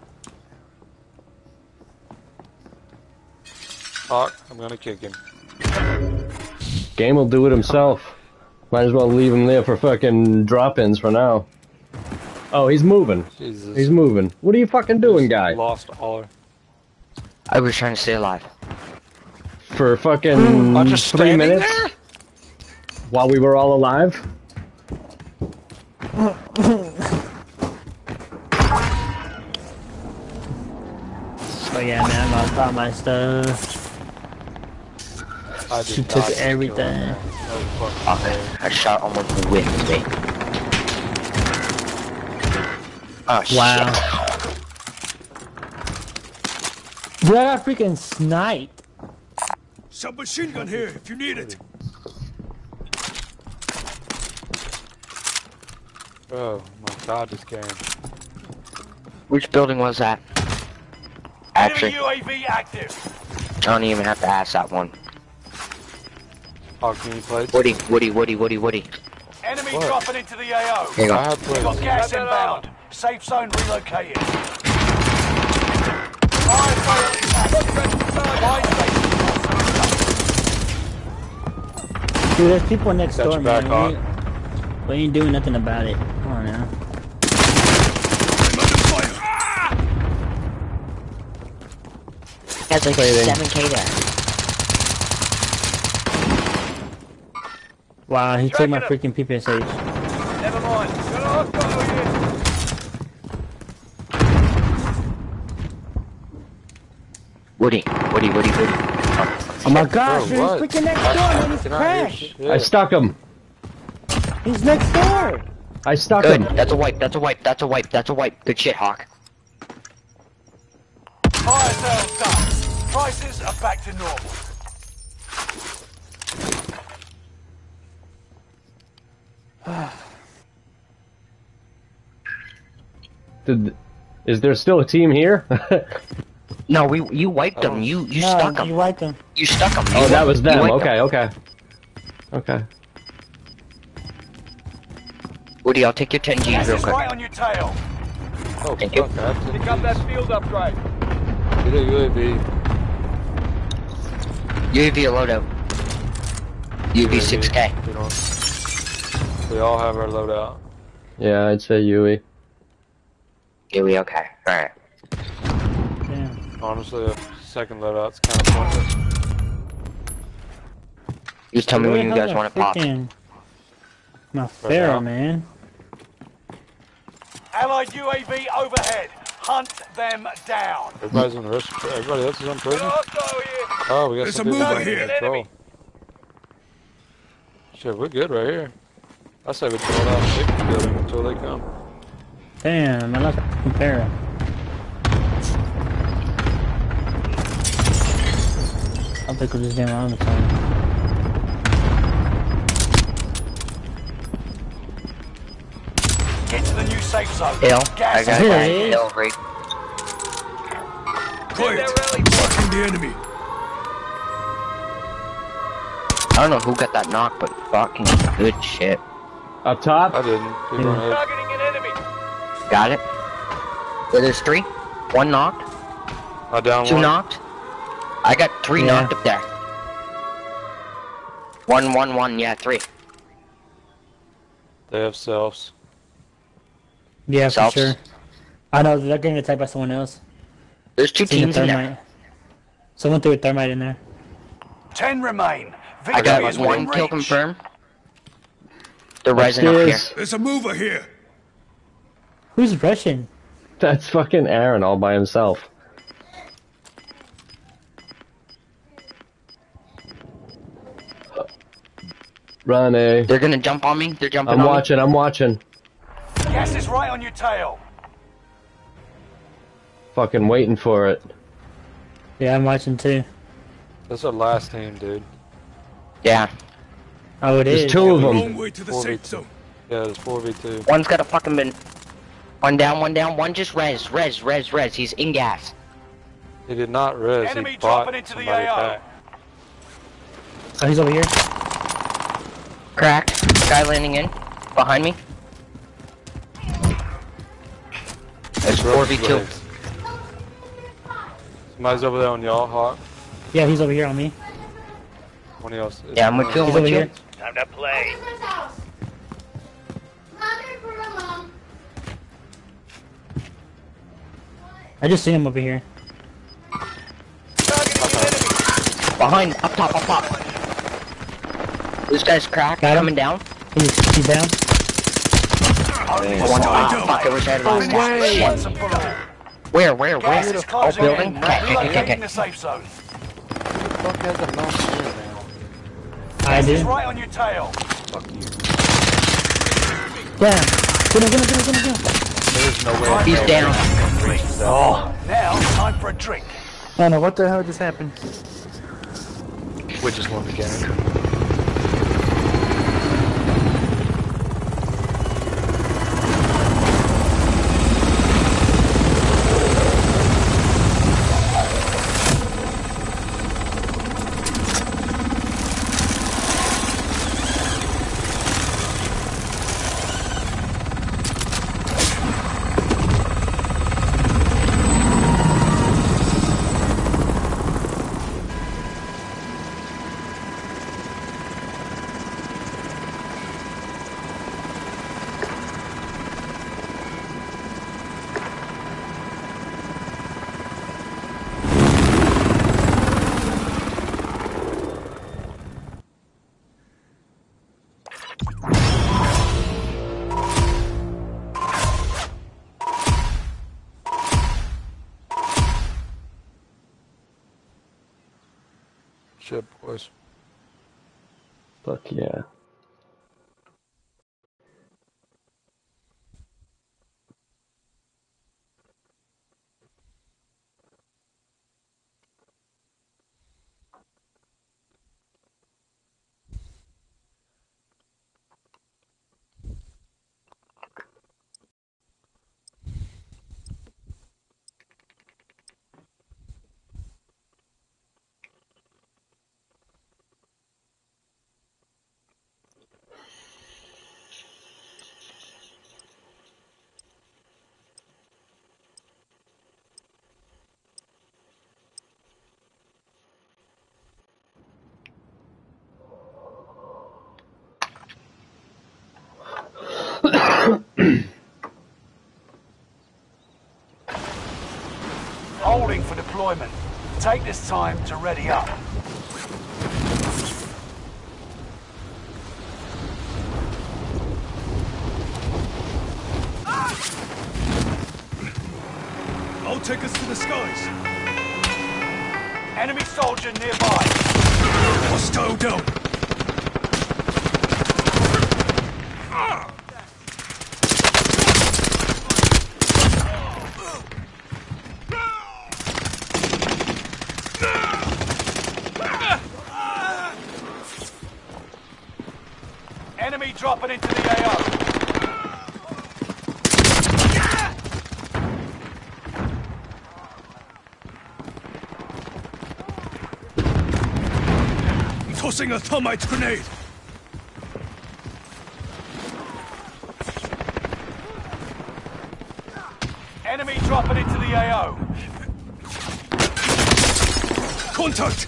Hawk, I'm gonna kick him. Game will do it himself. Might as well leave him there for fucking drop-ins for now. Oh, he's moving. Jesus. He's moving. What are you fucking doing, guy? Lost all. I was trying to stay alive. For fucking I'm just three minutes there? while we were all alive. Oh yeah, man. I lost all my stuff. I did She not took kill him, everything. Man. No fucking Okay. way. A shot almost whipped me. Oh shit. Wow. Dude, I got freaking sniped. Submachine gun here if you need it. Bro, my god, this game. Which building was that? Actually, UAV active. I don't even have to ask that one. Hawk, can you play? Woody, Woody, Woody, Woody, Woody. Enemy What? dropping into the AO. Here you I have We've got gas inbound. Safe zone relocated. Fire sale active. Fire station Dude, there's people next Got door, man. back, we, ain't, we ain't doing nothing about it. Come on now. I'm under fire. Has like 7k there. Wow, he took my Tracking freaking PPSH. Never mind. Got a hostile here. Woody, Woody, Woody, Woody. Oh my gosh, Bro, dude, what? he's freaking next door, man. He's Can I crashed. I stuck him. He's next door. I stuck Good. him. That's a wipe. That's a wipe. That's a wipe. That's a wipe. Good shit, Hawk. Fire sales done. Prices are back to normal. Did, is there still a team here? No, we you wiped them. You you no, stuck you wiped them. You stuck them. oh, that was them. wiped 'em. Okay, okay. Okay. Woody, I'll take your 10 Gs real is quick. right on your tail. Oh, Thank you. I have Pick up that field upgrade. get a UAV. UAV a loadout. UAV 6K. You know, we all have our loadout. Yeah, I'd say Yui. Yeah, we okay. Alright. Damn. Honestly, a second loadout's kind of pointless. Just tell me when you guys want to pop. freaking- My Pharaoh, now? man. Allied UAV overhead. Hunt them down. Everybody's on the rest. Everybody else is on prison. a hostile here. Oh, we got There's some a people mover here. control. Shit, we're good right here. I say we pull it out the building until they come. Damn, I lost a freaking Pharaoh. I'll pick up this damn arm or something. Get to the new safe zone. Hill. I Gas got Here that. it is. Hill, right. Quiet. They're rally Marking the enemy. I don't know who got that knock, but fucking good shit. Up top? I didn't. People Yeah. Targeting an enemy. Got it? Yeah, there's three. One knocked. I down Two one. knocked. I got three Yeah. knocked up there. One, one, one. Yeah, three. They have selves. Yeah, Selfs. for sure. I know, they're getting attacked by someone else. There's two Seen a teams in there. thermite. Someone threw a thermite in there. Ten remain. I got one within kill confirmed. They're rising up here. There's a mover here. Who's rushing? That's fucking Aaron all by himself. Run, A. They're gonna jump on me. They're jumping I'm on watching, I'm watching. Gas is right on your tail. Fucking waiting for it. Yeah, I'm watching too. That's our last team, dude. Yeah. Oh, it There's is. two of Long them. way to the Four safe zone. Yeah, it's 4v2. One's got a fucking bin. One down, one down, one just res, res, res, res. He's in gas. He did not res, Enemy he bought dropping into the somebody AO. Oh, he's over here. Cracked. Guy landing in. Behind me. It's 4v2. Legs. Somebody's over there on y'all, Hawk. Yeah, he's over here on me. One of y'all. Yeah, I'm with you, I'm He's with over you. here. Time to play. I just seen him over here. Behind, up top, up top. This guy's cracked, Got him. coming down. He's, he's down. One, ah, fuck, I wish I had last way. Shit. Once and for all. Where, where, Gas Oh, building? in. Okay, okay, okay, Relocating okay. I Gas do. right on your tail. Fuck you. Damn. Get him, get him, get him, get him, get him. There's no way. He's down. Oh. Now, time for a drink. Oh no, what the hell just happened? We just won the game. Deployment. Take this time to ready up. I'll take us to the skies. Enemy soldier nearby. Hostile down. Enemy dropping into the AO. I'm tossing a thermite grenade. Enemy dropping into the AO. Contact.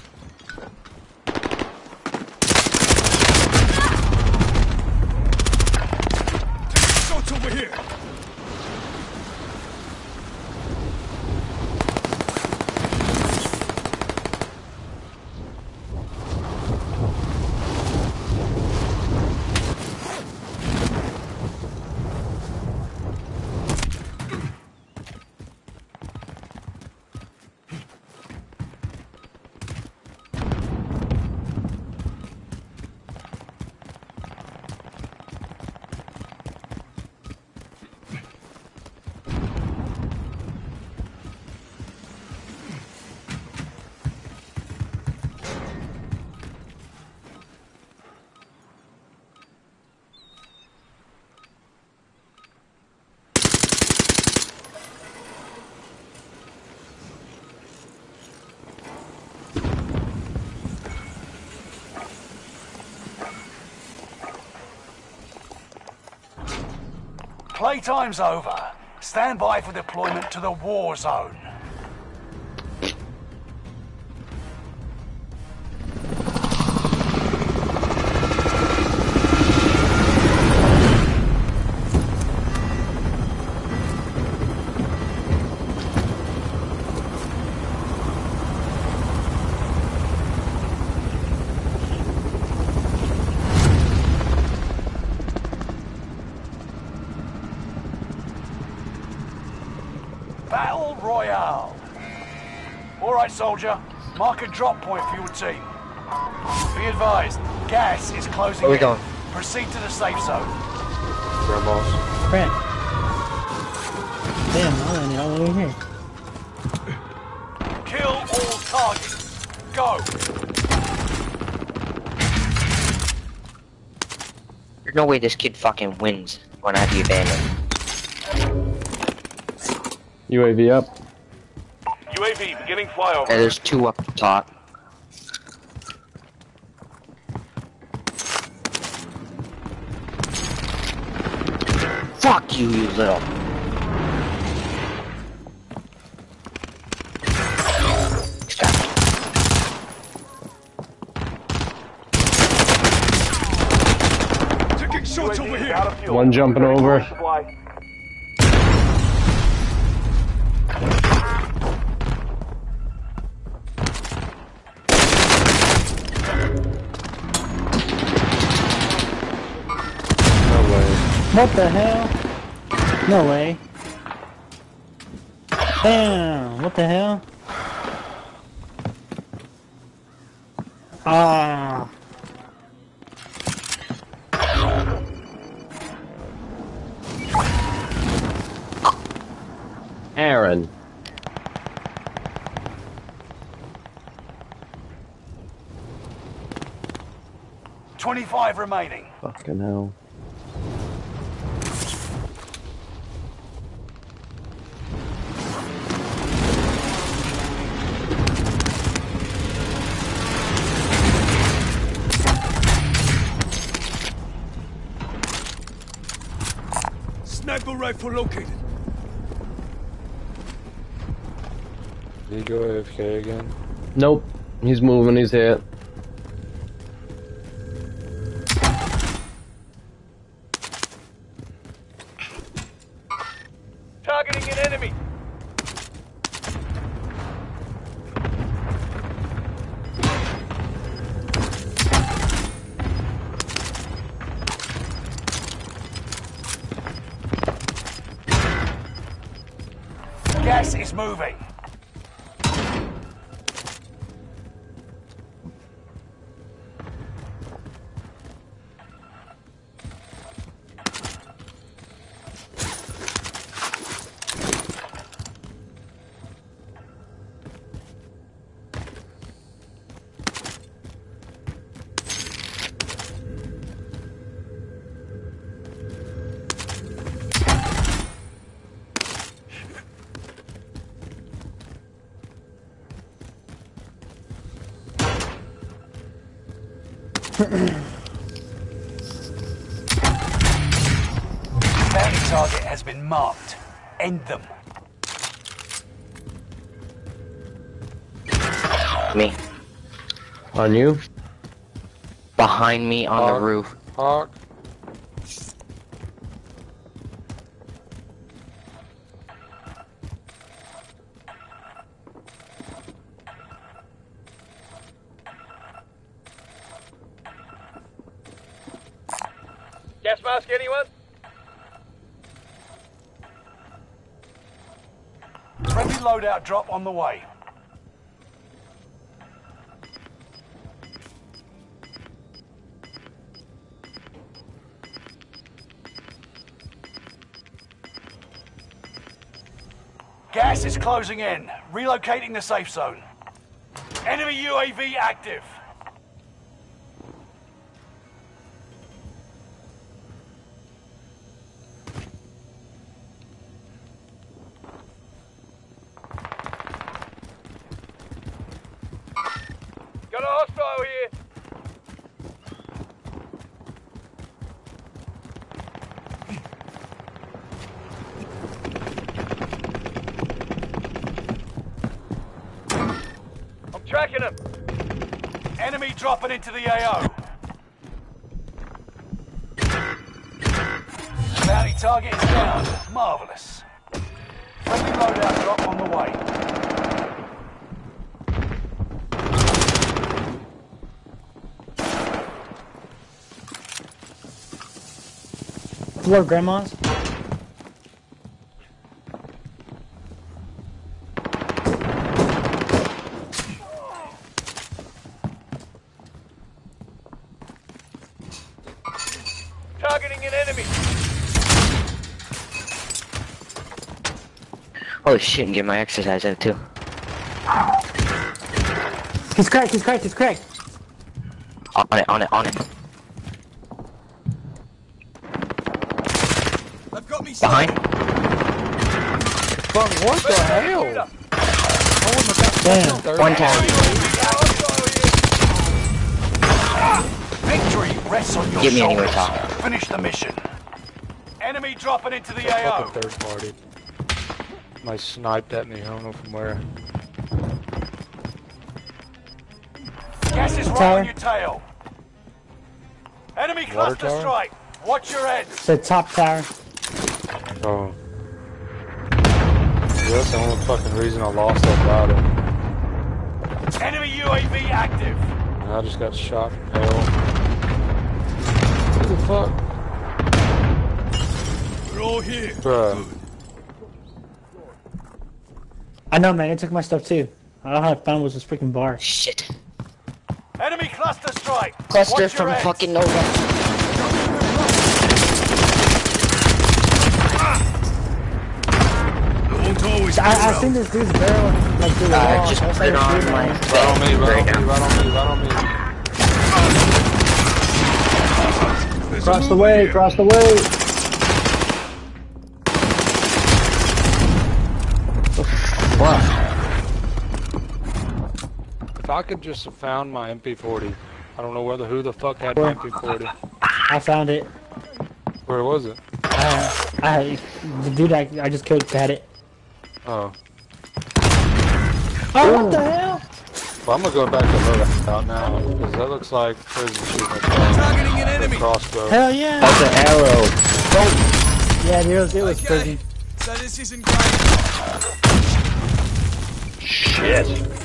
Playtime's over. Stand by for deployment to the war zone. Soldier. Mark a drop point for your team. Be advised, gas is closing Where we in. going? Proceed to the safe zone. Grandma's. Crap. Damn, I landed all the way here. Kill all targets. Go. There's no way this kid fucking wins when I have the abandoned. UAV up. UAV beginning. And there's two up the top. Fuck you, you little. Taking shots over here. out of fuel. One jumping Ready for over. What the hell? No way. Damn, what the hell? Ah. Aaron. Twenty-five remaining. Fucking hell. Sniper rifle located. Did he go AFK again? Nope. He's moving. He's hit. On you? Behind me on Hawk. the roof. Hawk. Gas mask, anyone? Friendly loadout drop on the way. Closing in. Relocating the safe zone. Enemy UAV active. Got a hostile here. Tracking him. Into the AO. Bounty target is down. Marvellous. Friendly loadout drop on the way. Floor grandmas. Targeting an enemy. Holy Oh, shit, and get my exercise out too. He's cracked. He's cracked. He's cracked. On it, on it, on it. They've got me Behind. Fuck, what the hell? Damn. One town. Victory rests on your Get me anywhere, shoulders. Tom. Finish the mission. Enemy dropping into the Fucking AO. third party. My sniped at me, I don't know from where. Gas is right on your tail. Enemy Water cluster tower? strike. Watch your heads. The top tower. Oh. Yeah, that's the only fucking reason I lost that battle. Enemy UAV active. And I just got shot from hell. What the fuck? We're all here. Bruh. I know, man. It took my stuff too. All I found was this freaking bar. Shit. Enemy cluster strike. Cluster Watch from fucking nowhere. It won't always be I, I well. seen this dude's barrel like through the Uh, wall. just That's put it on it's my doing. Right on me, right right on me, now. right on me, right on me. There's Across a the way, here. across the way. If I could just have found my MP40. I don't know whether who the fuck had my MP40. I found it. Where was it? I, I, the dude I, I just killed had it. Oh. oh. Oh, what the hell? Well, I'm gonna go back to loadout now, because that looks like prison shooting at Targeting an enemy. crossbow. Hell yeah. That's an arrow. Yeah, it was, it was Okay. prison. So this isn't great. Shit.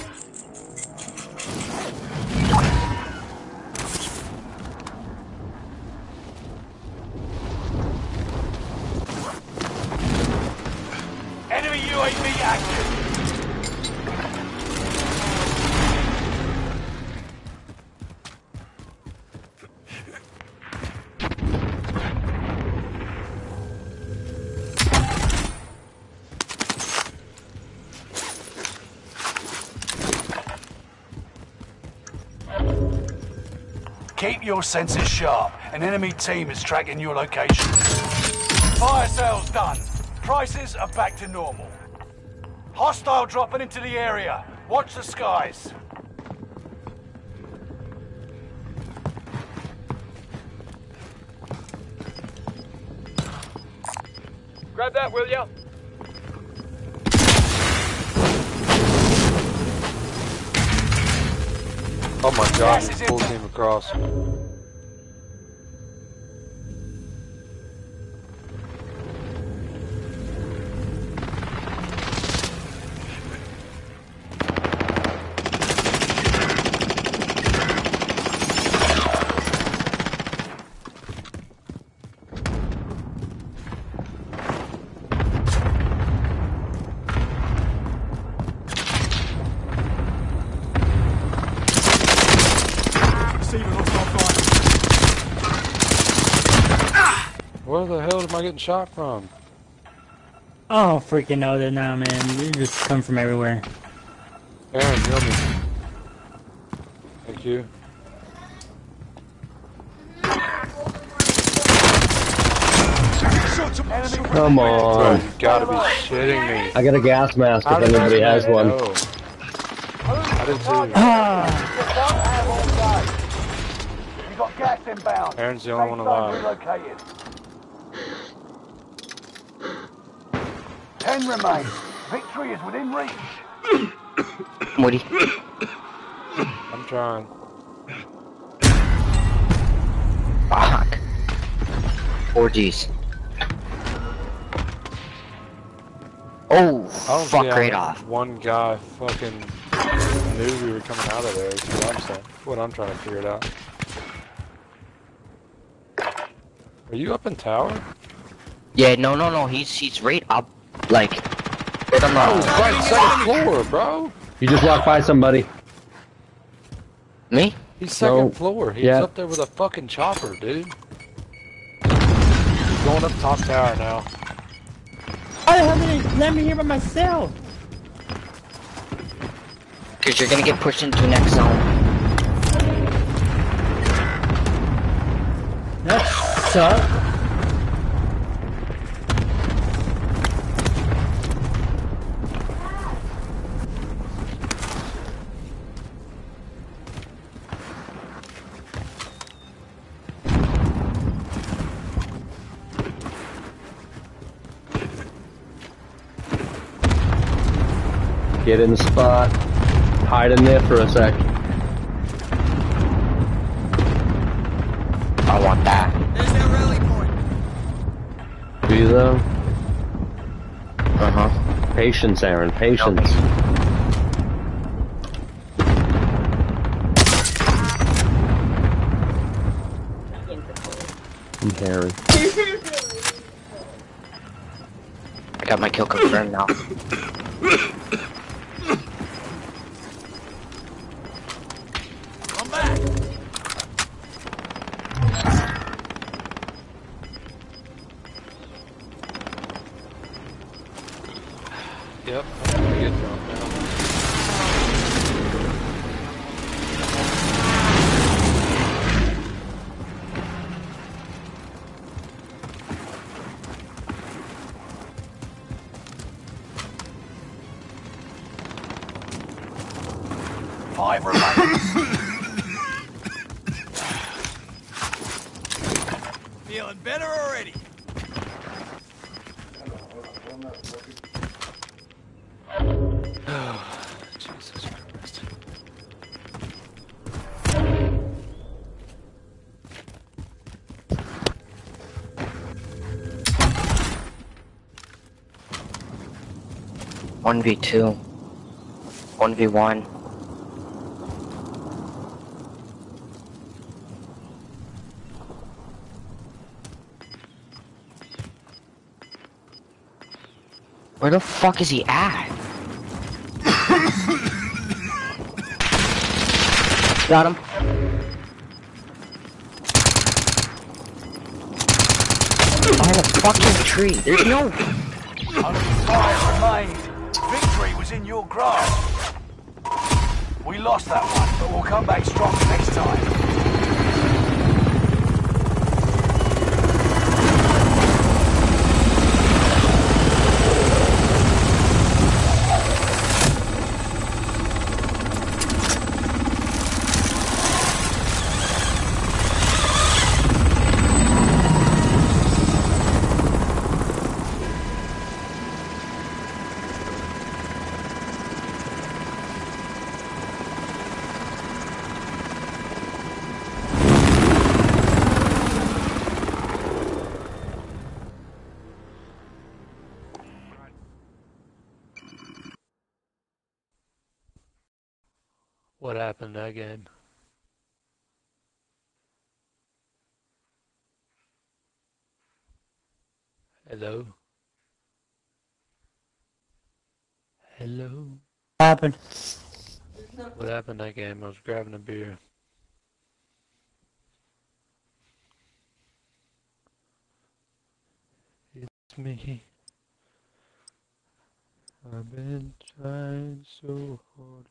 Keep your senses sharp. An enemy team is tracking your location. Fire sales done. Prices are back to normal. Hostile dropping into the area. Watch the skies. Grab that, will ya? Oh my god, Gas is full in. team across. Getting shot from? I don't freaking know that now, man. You just come from everywhere. Aaron, heal me. Thank you. Come Bro, on. you gotta be shitting me. I got a gas mask if anybody has one. know? I didn't see you. Ah, You got gas inbound. Aaron's the only one Safe zone alive. relocated. Ten remain. Victory is within reach. Woody. I'm trying. Fuck. Four Gs. Oh, I don't fuck see right off. One guy fucking knew we were coming out of there. Is what I'm saying. What I'm trying to figure it out. Are you up in tower? Yeah, no, no, no. He's he's right up, like, right on Oh, right second floor, bro. You just walked by somebody. Me? He's second No. floor. He's Yeah. up there with a fucking chopper, dude. He's going up top tower now. Why the hell did they let me here by myself? Because you're gonna get pushed into next zone. That sucks. Get in the spot. Hide in there for a sec. I want that. There's their rally point. Do you though? Uh huh. Patience, Aaron. Patience. I'm Harry. I got my kill confirmed now. 1v2. 1v1. Where the fuck is he at? Got him. On a fucking tree. There's no. I'm sorry mine was in your grasp. We lost that one, but we'll come back stronger next time. What happened that game? Hello? Hello? What happened? What happened that game? I was grabbing a beer. It's me. I've been trying so hard to.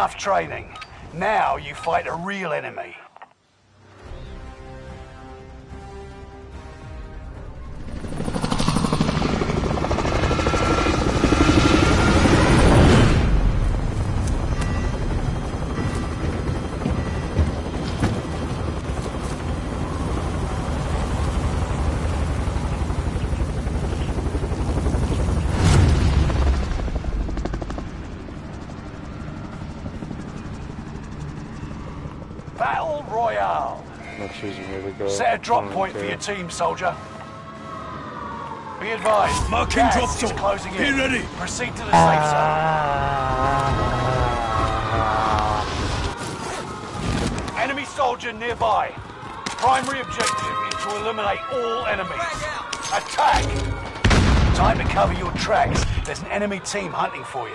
Enough training. Now you fight a real enemy. Set a drop I don't point for your team, soldier. Be advised. Marking gas drop is zone. closing Be in. ready. Proceed to the safe zone. Enemy soldier nearby. Primary objective is to eliminate all enemies. Attack! Time to cover your tracks. There's an enemy team hunting for you.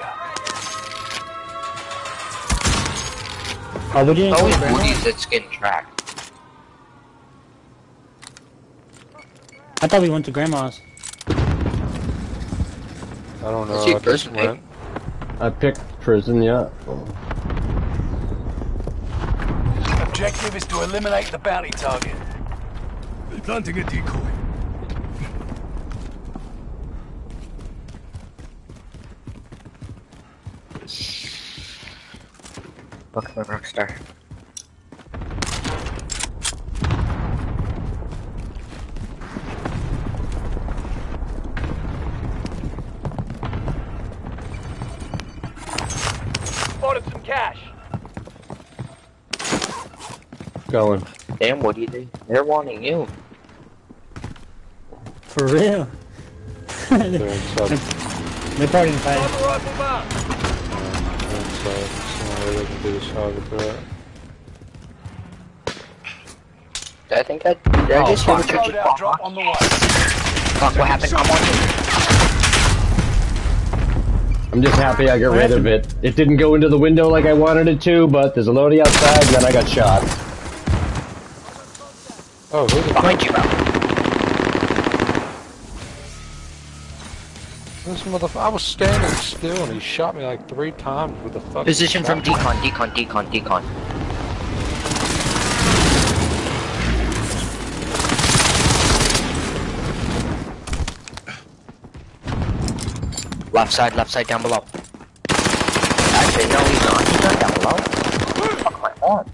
Oh, we didn't go Always to Grandma's? That's getting tracked. Thought we went to Grandma's. I don't know. Is he I just prison, went. I picked prison, yeah. Objective is to eliminate the bounty target. Planting a decoy. Fuck my rockstar. Cash. Going. Damn, what do you they, they're wanting you. For real. They're inside. They're probably in fight. Sniper rifle mark. They're inside. So they can do the shot with that. I think I did I Oh, just hear fuck. what you're drop on the way. Fuck, what happened? I'm on you. I'm just happy I got rid of it. It didn't go into the window like I wanted it to, but there's a loadie outside, and then I got shot. Oh, who's Behind you, bro. This motherfucker. I was standing still and he shot me like three times with a fucking. Position from decon, decon, decon, decon. Left side, left side, down below. Actually, no, he's not. He's not down below. Fuck my arm.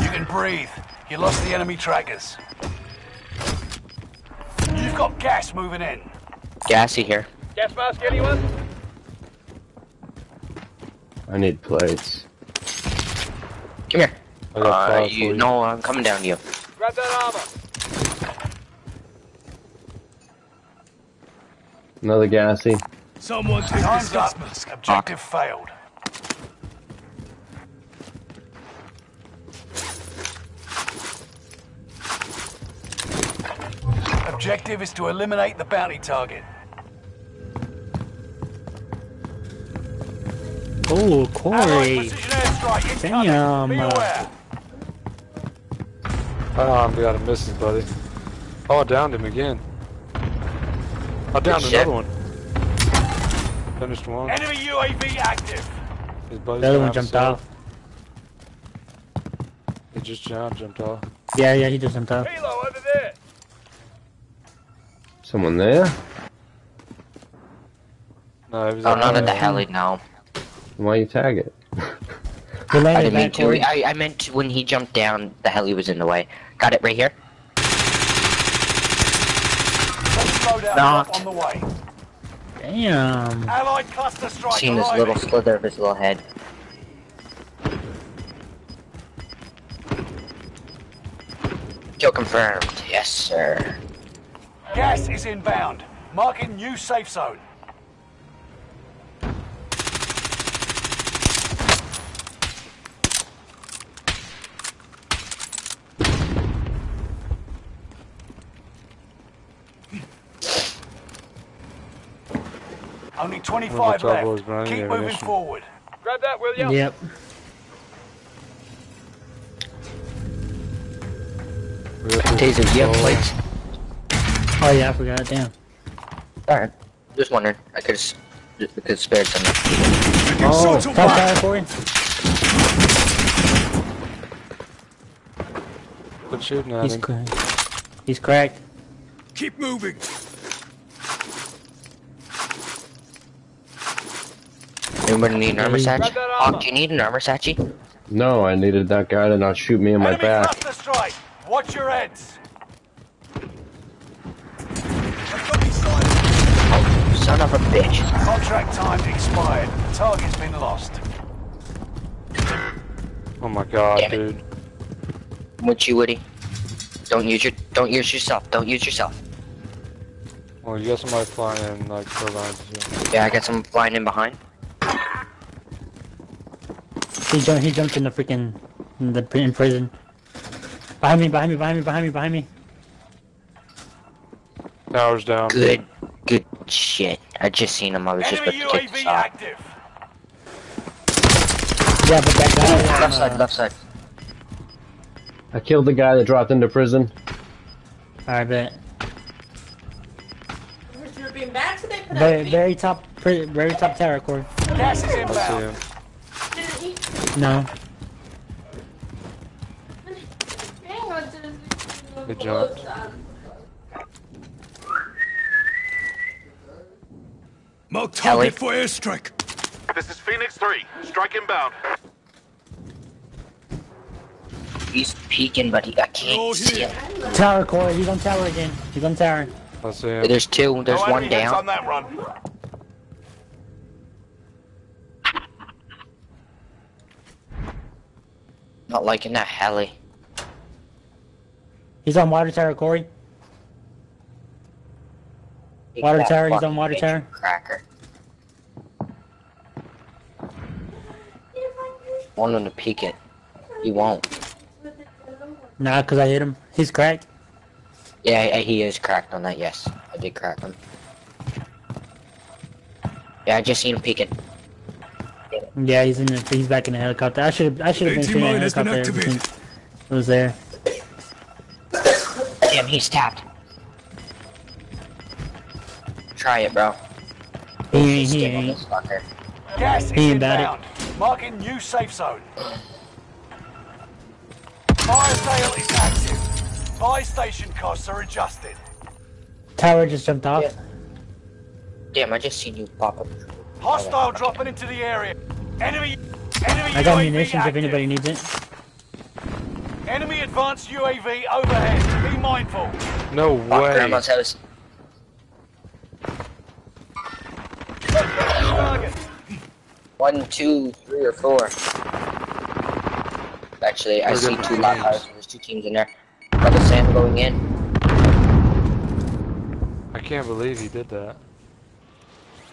You can breathe. You lost the enemy trackers. You've got gas moving in. Gassy here. Gas mask, anyone? I need plates. Come here. Uh, you, you. no, I'm coming down to you. Grab that armor. Another gassy. Someone take this Time's gas up. mask. Objective failed. Objective is to eliminate the bounty target. Oh, Allied Corey. precision airstrike incoming. Damn, Be uh, aware. Oh, we got a misses, buddy. Oh, I downed him again. I downed shit. another one. Finished one. Enemy UAV active. His buddy's The other one jumped himself. off. He just jumped, jumped off. Yeah, yeah, he just jumped off. Helo over there. Someone there? No, he was Oh, at not at the heli now. Why you tag it? He I didn't mean back, to. I, I meant when he jumped down, the heli was in the way. Got it right here. Loadout Knocked. on the way. Damn. Allied cluster strike Seen this arriving. little slither of his little head. Kill confirmed. Yes, sir. Gas is inbound. Marking new safe zone. Only 25 Well, the trouble is left. Keep moving ammunition. forward. Grab that, will ya? Yep. Taser, do you have plates? Oh yeah, I forgot. Damn. Alright. Just wondering. I could have I could have spared some. Oh, Top tower for you. Quit shooting at He's him. cracked. He's cracked. Keep moving. Anybody need an armor Yeah, satch? Grab that armor. Hawk, do you need an armor satchy? no, I needed that guy to not shoot me in my Enemy back. cluster strike. Watch your heads. Oh, son of a bitch. Contract time expired. The target's been lost. Oh my god, Damn it. dude. With you, Woody. Don't use your don't use yourself. Don't use yourself. Well, you got somebody flying in like turbines. Yeah. Yeah, I got someone flying in behind. He jumped. He jumped in the freaking in the in prison. Behind me! Behind me! Behind me! Behind me! Behind me! Towers down. Good, good shit. I just seen him. I was just about to take the UAV shot. active. Yeah, but that guy. Left side, uh, left side. I killed the guy that dropped into prison. I bet. Wish you were back today for that. Very, very top, very top tower, Corey. Gas is I inbound. Him. Didn't eat. No. Good job. to this. Mark Kelly. target for airstrike. This is Phoenix 3. Strike inbound. He's peeking, but he, I Oh, can't see him. Tower, Corey. He's on tower again. He's on tower. I see him. There's two. There's no one down. on that run. Not liking that heli. He's on water tower, Corey. Take Water tower, he's on water tower. Cracker. Want him to peek it. He won't. Nah, cause I hit him. He's cracked. Yeah, yeah, he is cracked on that. Yes, I did crack him. Yeah, I just seen him peeking. Yeah, he's in. The, he's back in the helicopter. I should. I should have been AT shooting mine that been helicopter. activated. everything. It was there. Damn, he's tapped. Try it, bro. He ain't. He Stick on ain't. Gas He ain't about it. Marking new safe zone. Fire sale is active. Buy station costs are adjusted. Tower just jumped off. Yeah. Damn, I just seen you pop up. Hostile dropping into the area. Enemy, enemy I got UAV munitions active. if anybody needs it. Enemy advanced UAV overhead. Be mindful. No Fuck way. grandma's house. One, two, three, or four. Actually, I We're see two lot houses. There's two teams in there. Double Sam going in. I can't believe he did that.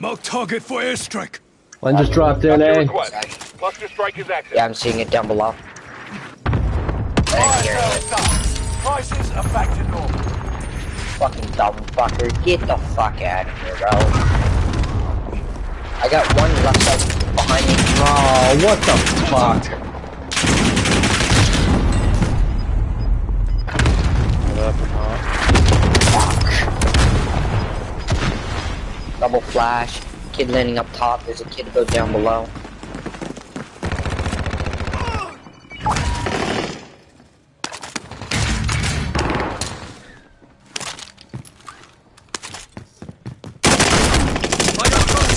Mark target for airstrike. One just dropped in, eh? Cluster strike is active. Yeah, I'm seeing it down below. Thank you. sale done. Prices are back to normal. Fucking dumb fucker. Get the fuck out of here, bro. I got one left side behind me. Oh, what the fuck? Double flash. Kid landing up top. There's a kid go down below.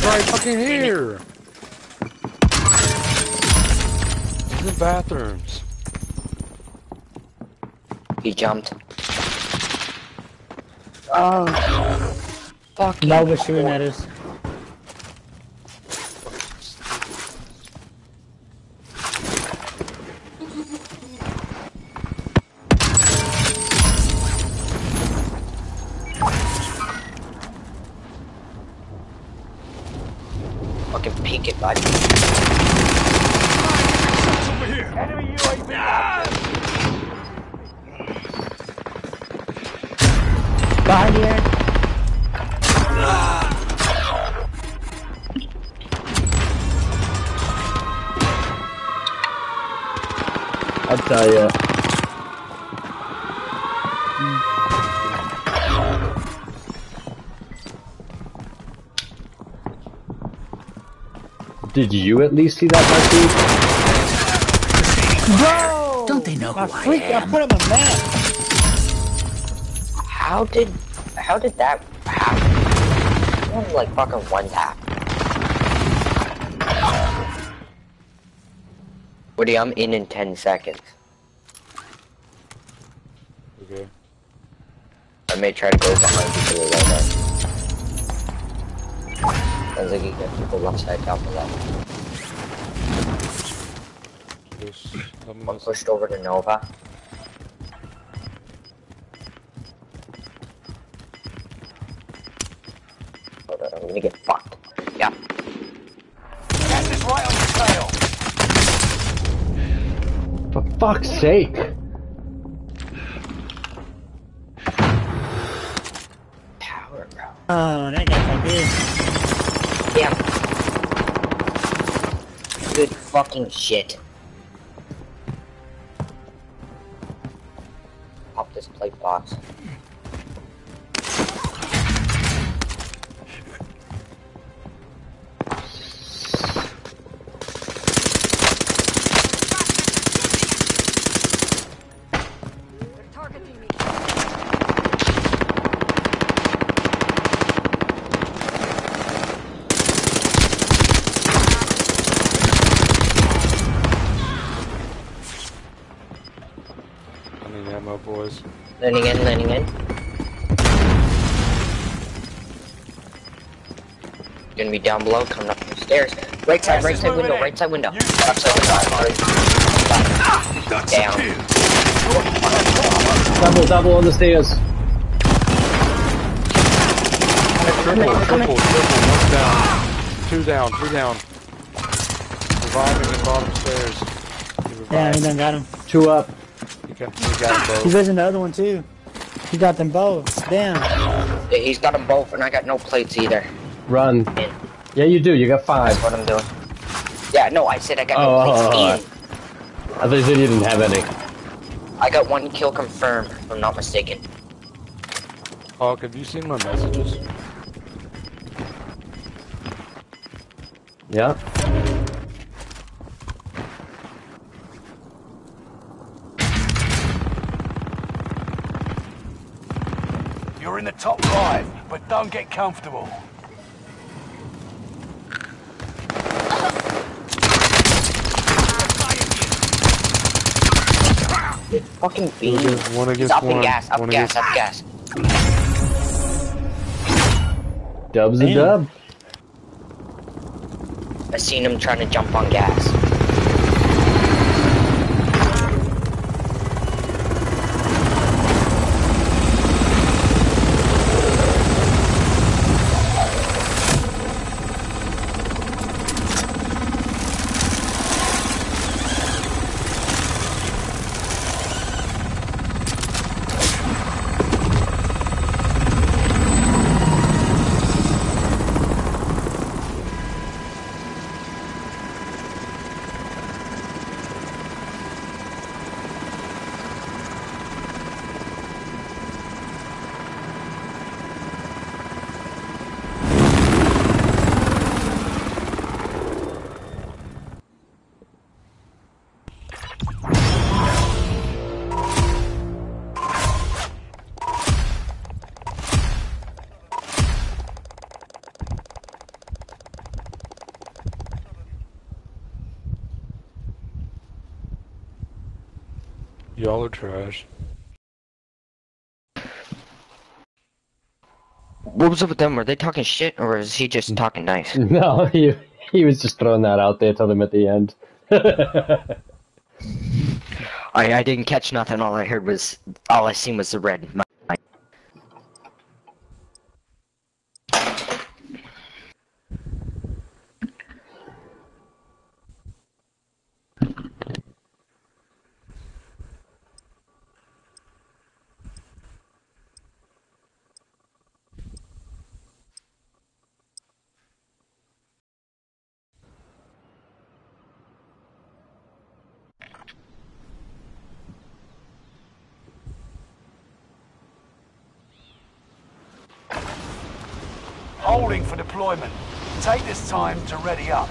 Right fucking here! In the bathrooms. He jumped. Oh. Fucking Nova shooting at us. Did you at least see that, Bro! Don't they know I who I freaked, I am? put him a map. How did, how did that happen? That was like fucking one tap. Woody, I'm in in 10 seconds. Okay. I may try to go behind you for a little bit. Sounds like you got people left side down below. Just, let me One pushed over to Nova. Hold on, I'm gonna get fucked. Yeah. Gas is right on your tail. For fuck's sake! Fucking shit. I need ammo, boys. Landing in, landing in. Gonna be down below, coming up the stairs. Right side, right side window, right side window. Left side window. Down. Double, double on the stairs. Triple, triple, triple, one down. Two down, two down. Reviving the bottom stairs. Yeah, he done got him. Two up. He got, he got them both. goes in the other one too. He got them both. Damn. Yeah, He's got them both, and I got no plates either. Run. Yeah, you do. You got five. That's what I'm doing. Yeah, no, I said I got Oh, no oh, plates oh, oh, oh. in. I thought you said you didn't have any. I got one kill confirmed, if I'm not mistaken. Hawk, have you seen my messages? Yeah. You're in the top five, but don't get comfortable. Fucking beam. against- one He's against up in one, gas, up one gas, against- up gas. Dub's a dub. I seen him trying to jump on gas. Trash. What was up with them? Were they talking shit, or is he just mm. talking nice? No, he he was just throwing that out there to them at the end. I, I didn't catch nothing. All I heard was, all I seen was the red. My, Holding for deployment. Take this time to ready up.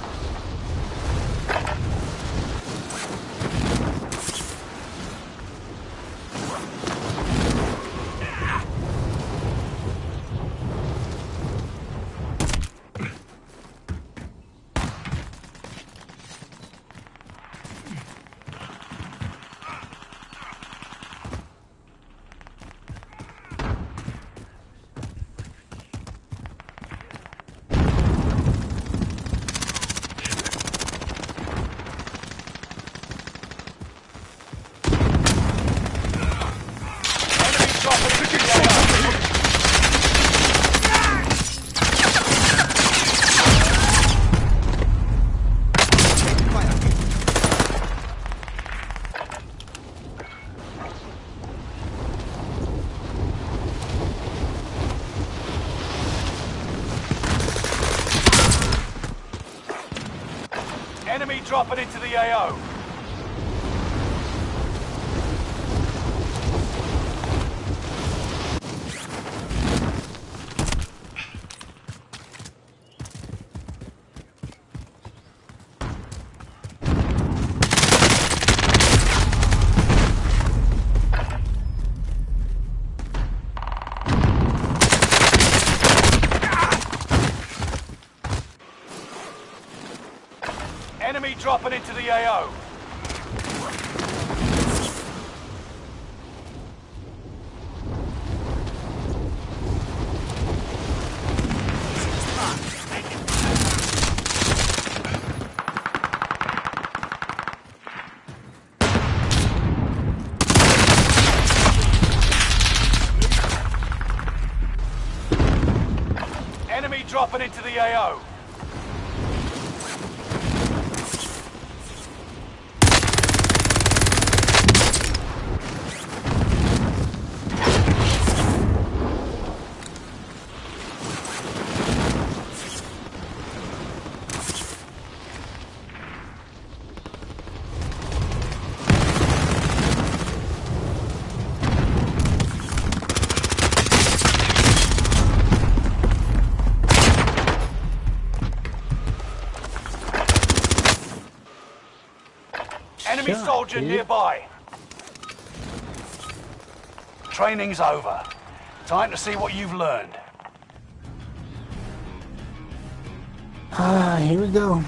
Nearby. Training's over. Time to see what you've learned. Ah, here we go.